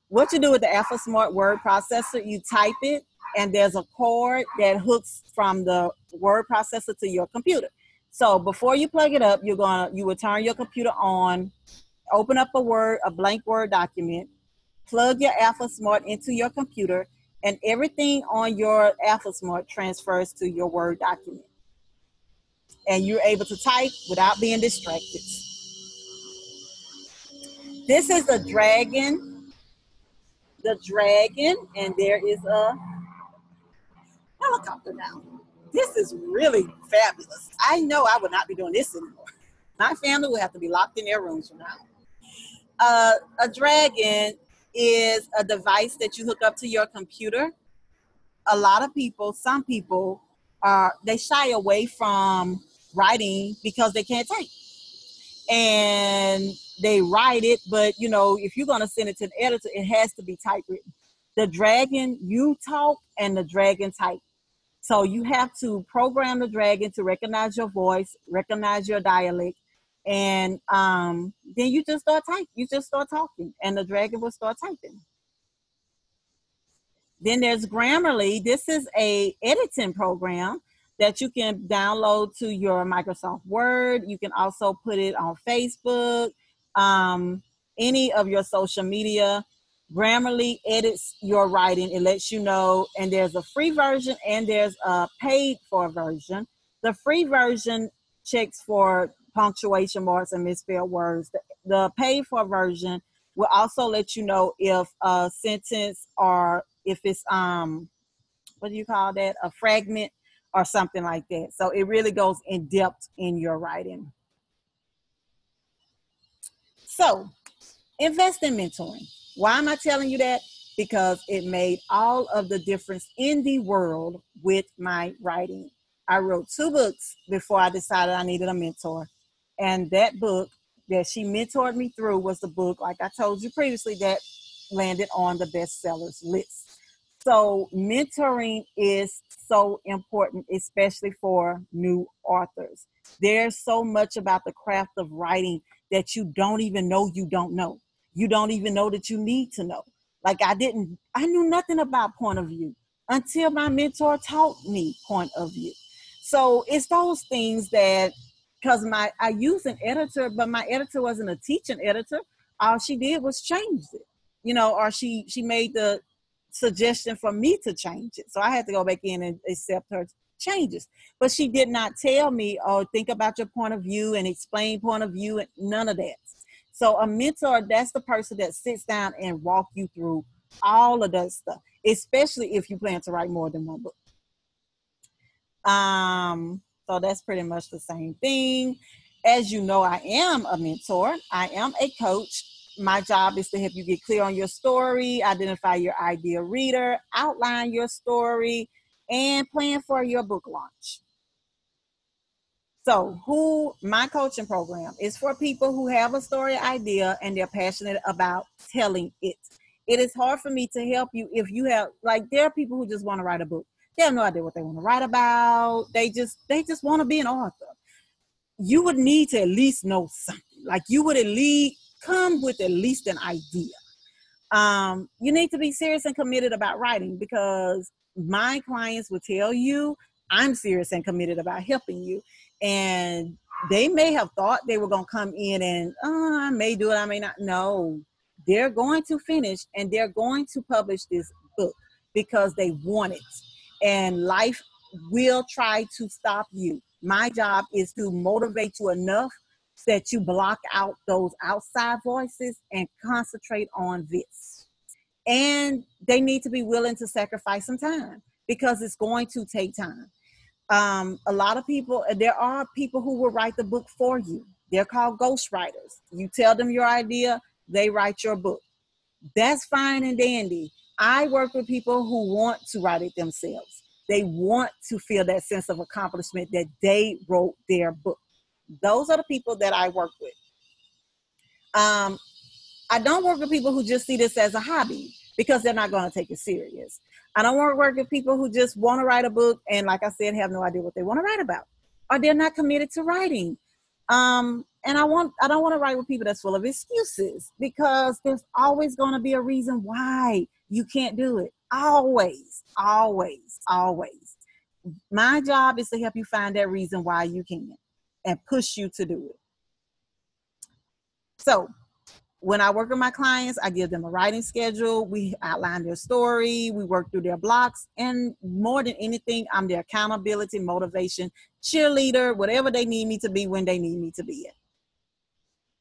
What you do with the AlphaSmart Word Processor, you type it, and there's a cord that hooks from the word processor to your computer. So before you plug it up, you're gonna you will turn your computer on, open up a word, a blank word document, plug your AlphaSmart into your computer, and everything on your AlphaSmart transfers to your Word document. And you're able to type without being distracted. This is the dragon, the dragon, and there is a helicopter now this is really fabulous. I know I would not be doing this anymore. My family would have to be locked in their rooms from now. A dragon is a device that you hook up to your computer. A lot of people, some people, are they shy away from writing because they can't type, and they write it. But you know, if you're to send it to an editor, it has to be typewritten. The dragon, you talk, and the dragon type. So you have to program the dragon to recognize your voice, recognize your dialect, and um, then you just start typing. You just start talking, and the dragon will start typing. Then there's Grammarly. This is a editing program that you can download to your Microsoft Word. You can also put it on Facebook, um, any of your social media. Grammarly edits your writing. It lets you know, and there's a free version and there's a paid for version. The free version checks for punctuation marks and misspelled words. The, the paid for version will also let you know if a sentence or if it's um what do you call that a fragment or something like that. So it really goes in depth in your writing. So invest in mentoring. Why am I telling you that? Because it made all of the difference in the world with my writing. I wrote two books before I decided I needed a mentor. And that book that she mentored me through was the book, like I told you previously, that landed on the bestsellers list. So, mentoring is so important, especially for new authors. There's so much about the craft of writing that you don't even know you don't know you don't even know that you need to know. Like I didn't, I knew nothing about point of view until my mentor taught me point of view. So it's those things that because my I used an editor, but my editor wasn't a teaching editor. All she did was change it, you know, or she she made the suggestion for me to change it. So I had to go back in and accept her changes. But she did not tell me, oh, think about your point of view and explain point of view and none of that. So a mentor, that's the person that sits down and walk you through all of that stuff, especially if you plan to write more than one book. Um, so that's pretty much the same thing. As you know, I am a mentor. I am a coach. My job is to help you get clear on your story, identify your ideal reader, outline your story, and plan for your book launch. So, who my coaching program is for people who have a story idea and they're passionate about telling it. It is hard for me to help you if you have like there are people who just want to write a book. They have no idea what they want to write about. They just they just want to be an author. You would need to at least know something. Like you would at least come with at least an idea. Um, you need to be serious and committed about writing because my clients will tell you I'm serious and committed about helping you. And they may have thought they were going to come in and, oh, I may do it, I may not. No, they're going to finish and they're going to publish this book because they want it. And life will try to stop you. My job is to motivate you enough that you block out those outside voices and concentrate on this and they need to be willing to sacrifice some time because it's going to take time. Um, a lot of people, there are people who will write the book for you. They're called ghostwriters. You tell them your idea, they write your book. That's fine and dandy. I work with people who want to write it themselves. They want to feel that sense of accomplishment that they wrote their book. Those are the people that I work with. Um, I don't work with people who just see this as a hobby because they're not going to take it serious. I don't want to work with people who just want to write a book and, like I said, have no idea what they want to write about, or they're not committed to writing. Um, and I want I don't want to write with people that's full of excuses because there's always going to be a reason why you can't do it. Always, always, always. My job is to help you find that reason why you can and push you to do it. So when I work with my clients, I give them a writing schedule. We outline their story, we work through their blocks, and more than anything, I'm their accountability, motivation, cheerleader, whatever they need me to be when they need me to be it.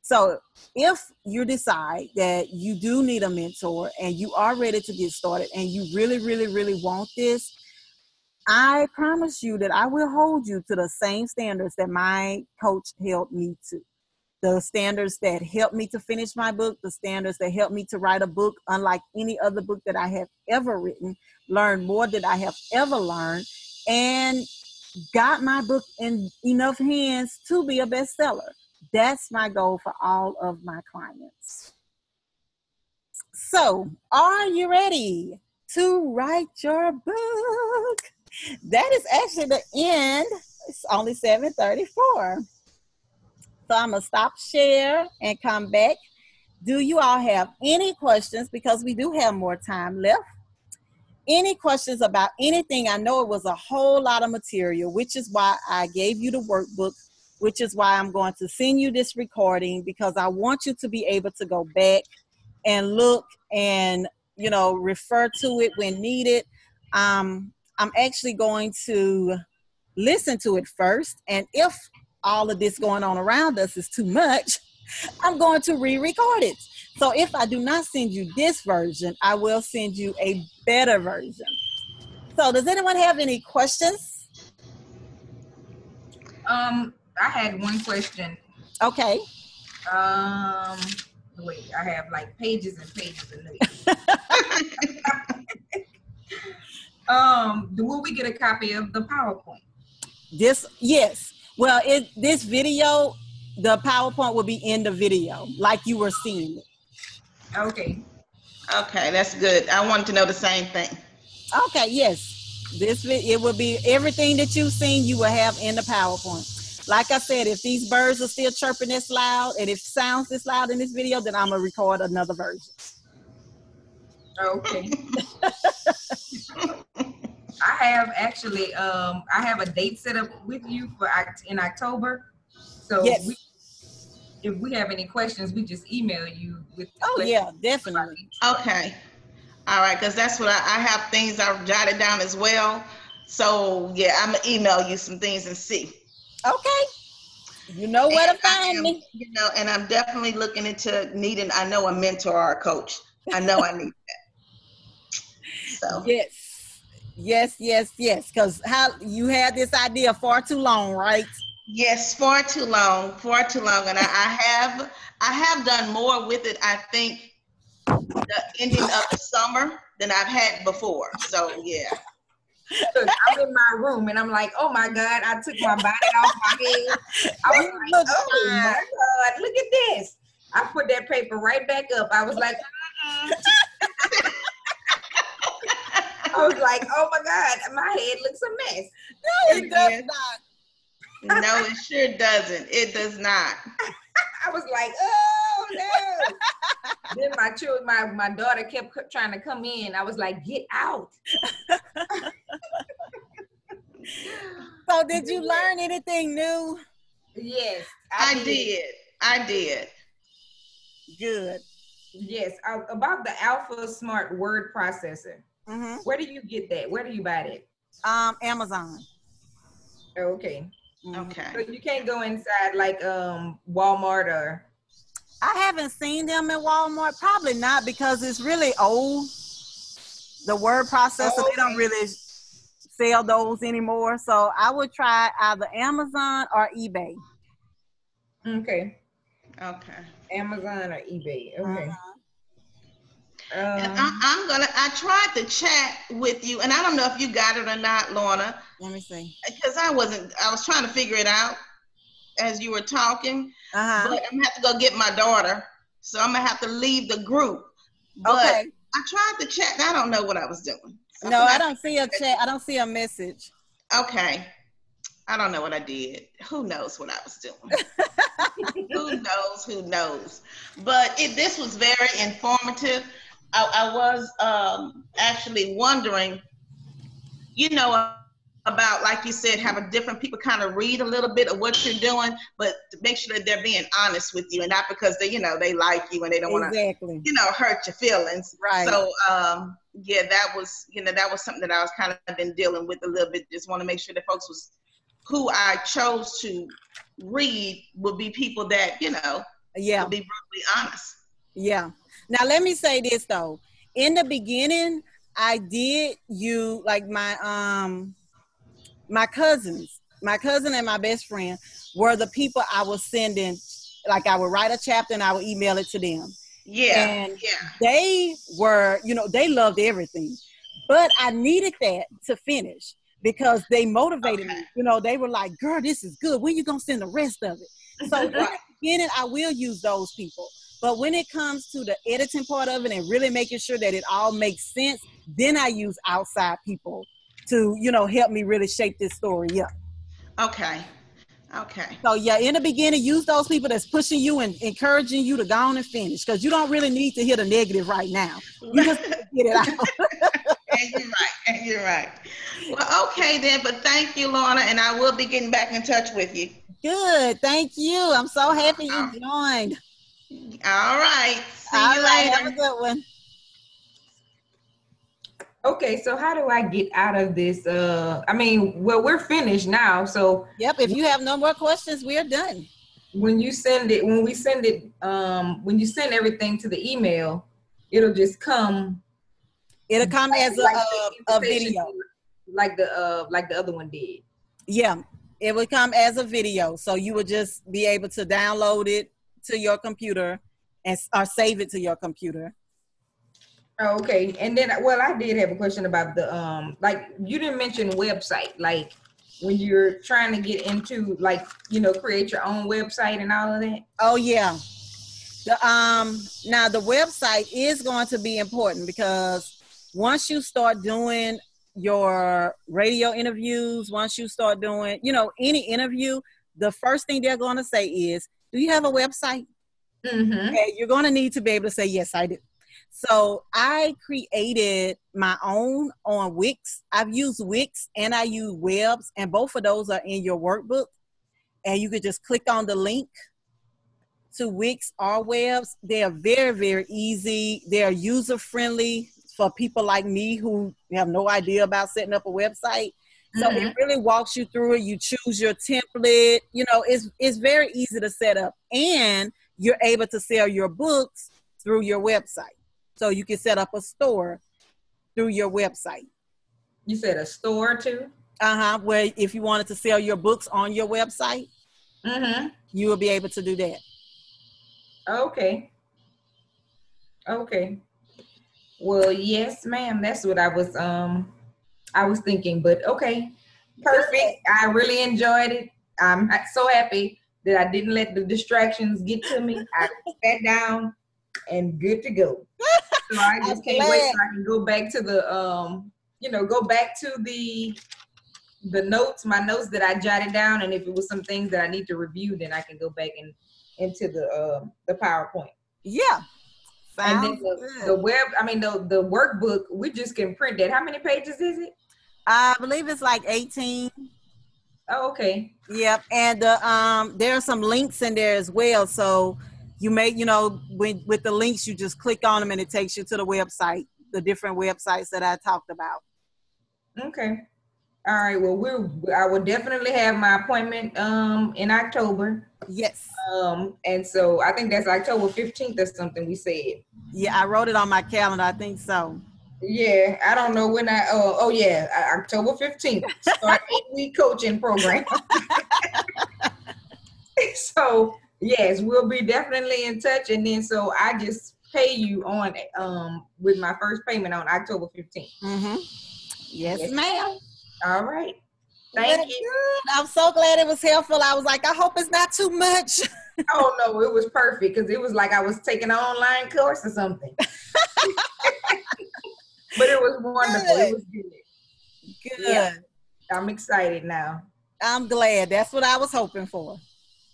So, if you decide that you do need a mentor and you are ready to get started and you really, really, really want this, I promise you that I will hold you to the same standards that my coach held me to the standards that helped me to finish my book, the standards that helped me to write a book unlike any other book that I have ever written, learned more than I have ever learned, and got my book in enough hands to be a bestseller. That's my goal for all of my clients. So, are you ready to write your book? That is actually the end. It's only 734. So I'm gonna stop share and come back. Do you all have any questions? Because we do have more time left. Any questions about anything? I know it was a whole lot of material, which is why I gave you the workbook, which is why I'm going to send you this recording because I want you to be able to go back and look and you know refer to it when needed. Um, I'm actually going to listen to it first, and if all of this going on around us is too much, I'm going to re record it. So if I do not send you this version, I will send you a better version. So does anyone have any questions? Um, I had one question. Okay. Um, wait, I have like pages and pages of notes. um, will we get a copy of the PowerPoint? This, yes. Well, it this video, the PowerPoint will be in the video, like you were seeing it. Okay. Okay, that's good. I wanted to know the same thing. Okay, yes. This it will be everything that you've seen. You will have in the PowerPoint. Like I said, if these birds are still chirping this loud, and if sounds this loud in this video, then I'm gonna record another version. Okay. I have actually, um, I have a date set up with you for in October. So Yes. we, if we have any questions, we just email you with. Oh questions. yeah, definitely. Okay. All right, because that's what I, I have things I've jotted down as well. So yeah, I'm gonna email you some things and see. Okay. You know where to And I find am, me. You know, and I'm definitely looking into needing, I know a mentor or a coach. I know I need that. So, Yes. Yes, yes, yes. Because how you had this idea far too long, right? yes, far too long, far too long. And I, I have, I have done more with it, I think, the ending of the summer than I've had before. So, yeah. Look, I'm in my room and I'm like, oh my God, I took my body off my head. I was You like, look oh fine. my God, look at this. I put that paper right back up. I was like. I was like, oh my God, my head looks a mess. No, it does not. No, it sure doesn't. It does not. I was like, oh no. then my children, my, my daughter kept trying to come in. I was like, get out. So did you learn anything new? Yes, I did. I did. Good. Yes, uh, about the AlphaSmart Word Processor. hmm Where do you get that? Where do you buy that? Um, Amazon. Okay. Mhm. So Okay. you can't go inside like um Walmart or I haven't seen them at Walmart. Probably not because it's really old. The word processor, they don't really sell those anymore. So I would try either Amazon or eBay. okay, Okay. Amazon or eBay. Okay. And Um, I, I'm gonna. I tried to chat with you, and I don't know if you got it or not, Lorna, Let me see. because I wasn't. I was trying to figure it out as you were talking, Uh-huh. but I'm gonna have to go get my daughter, so I'm gonna have to leave the group. But Okay. I tried to chat, and I don't know what I was doing. No, I don't see a chat. I don't see a message. Okay. I don't know what I did. Who knows what I was doing? who knows? Who knows? But it, this was very informative. I, I was um, actually wondering, you know, about like you said, having different people kind of read a little bit of what you're doing, but to make sure that they're being honest with you and not because they, you know, they like you and they don't want to Exactly. you know, hurt your feelings. Right. So, um, yeah, that was, you know, that was something that I was kind of been dealing with a little bit. Just want to make sure that folks was who I chose to read would be people that, you know, Yeah. would be brutally honest. Yeah. Now let me say this though. In the beginning, I did you like my um my cousins, my cousin and my best friend were the people I was sending like I would write a chapter and I would email it to them. Yeah, And- yeah, They were, you know, they loved everything. But I needed that to finish because they motivated me. You know, they were like, girl, this is good. When you gonna send the rest of it? So in Right. beginning, I will use those people. But when it comes to the editing part of it and really making sure that it all makes sense, then I use outside people to, you know, help me really shape this story up. okay, okay, So yeah, in the beginning, use those people that's pushing you and encouraging you to go on and finish because you don't really need to hear the negative right now. You just get it out. and you're right, and you're right. Well, okay then, but thank you, Lorna, and I will be getting back in touch with you. Good. Thank you. I'm so happy you joined. All right, see All you right. later. Have a good one. Okay, so how do I get out of this? Uh, I mean, well, we're finished now. So Yep. If you have no more questions, we're done. when you send it, when we send it, um, when you send everything to the email, it'll just come It'll come as a, like a, a video. like the uh, like the other one did. Yeah. It would come as a video. So you would just be able to download it to your computer and or save it to your computer. Oh, okay, and then well, I did have a question about the um, like you didn't mention website, like when you're trying to get into like you know create your own website and all of that. Oh yeah. The um now the website is going to be important because once you start doing your radio interviews, once you start doing, you know, any interview, the first thing they're going to say is, "Do you have a website?" Mm-hmm. Okay, you're going to need to be able to say, "Yes, I do." So I created my own on Wix. I've used Wix and I use Webs, and both of those are in your workbook. And you could just click on the link to Wix or Webs. They are very, very easy. They are user friendly for people like me who have no idea about setting up a website. So Mhm. it really walks you through it. You choose your template. You know, it's it's very easy to set up, and you're able to sell your books through your website. So you can set up a store through your website. You said a store too? Uh huh. Where if you wanted to sell your books on your website, Mm-hmm. you will be able to do that. Okay. Okay. Well, yes, ma'am. That's what I was um I was thinking, but okay. Perfect. I really enjoyed it. I'm so happy that I didn't let the distractions get to me. I sat down and good to go. So I just can't wait so I can go back to the um, you know, go back to the the notes, my notes that I jotted down, and if it was some things that I need to review, then I can go back and into the um the PowerPoint. Yeah. And then the, the web, I mean the the workbook, we just can print that. How many pages is it? I believe it's like 18. Oh, okay. Yep, and uh, um, there are some links in there as well. So you may, you know, with with the links, you just click on them and it takes you to the website, the different websites that I talked about. Okay. All right. Well, we're I will definitely have my appointment um in October. Yes, Um, and so I think that's October fifteenth or something. We said. yeah, I wrote it on my calendar. I think so. Yeah, I don't know when I. Uh, oh yeah, uh, October fifteenth. Start eight week coaching program. so yes, we'll be definitely in touch, and then so I just pay you on um with my first payment on October fifteenth. Mm-hmm. Yes, Yes. ma'am. All right. Thank you. good. I'm so glad it was helpful. I was like, I hope it's not too much. Oh no, it was perfect because it was like I was taking an online course or something. but it was wonderful. It was good. Good. Yeah. I'm excited now. I'm glad. That's what I was hoping for.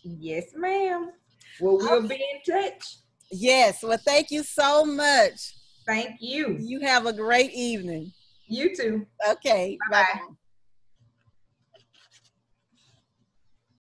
Yes, ma'am. Well, we'll be in touch. Yes. Well, thank you so much. Thank you. You have a great evening. You too. Okay. Bye-bye. Bye.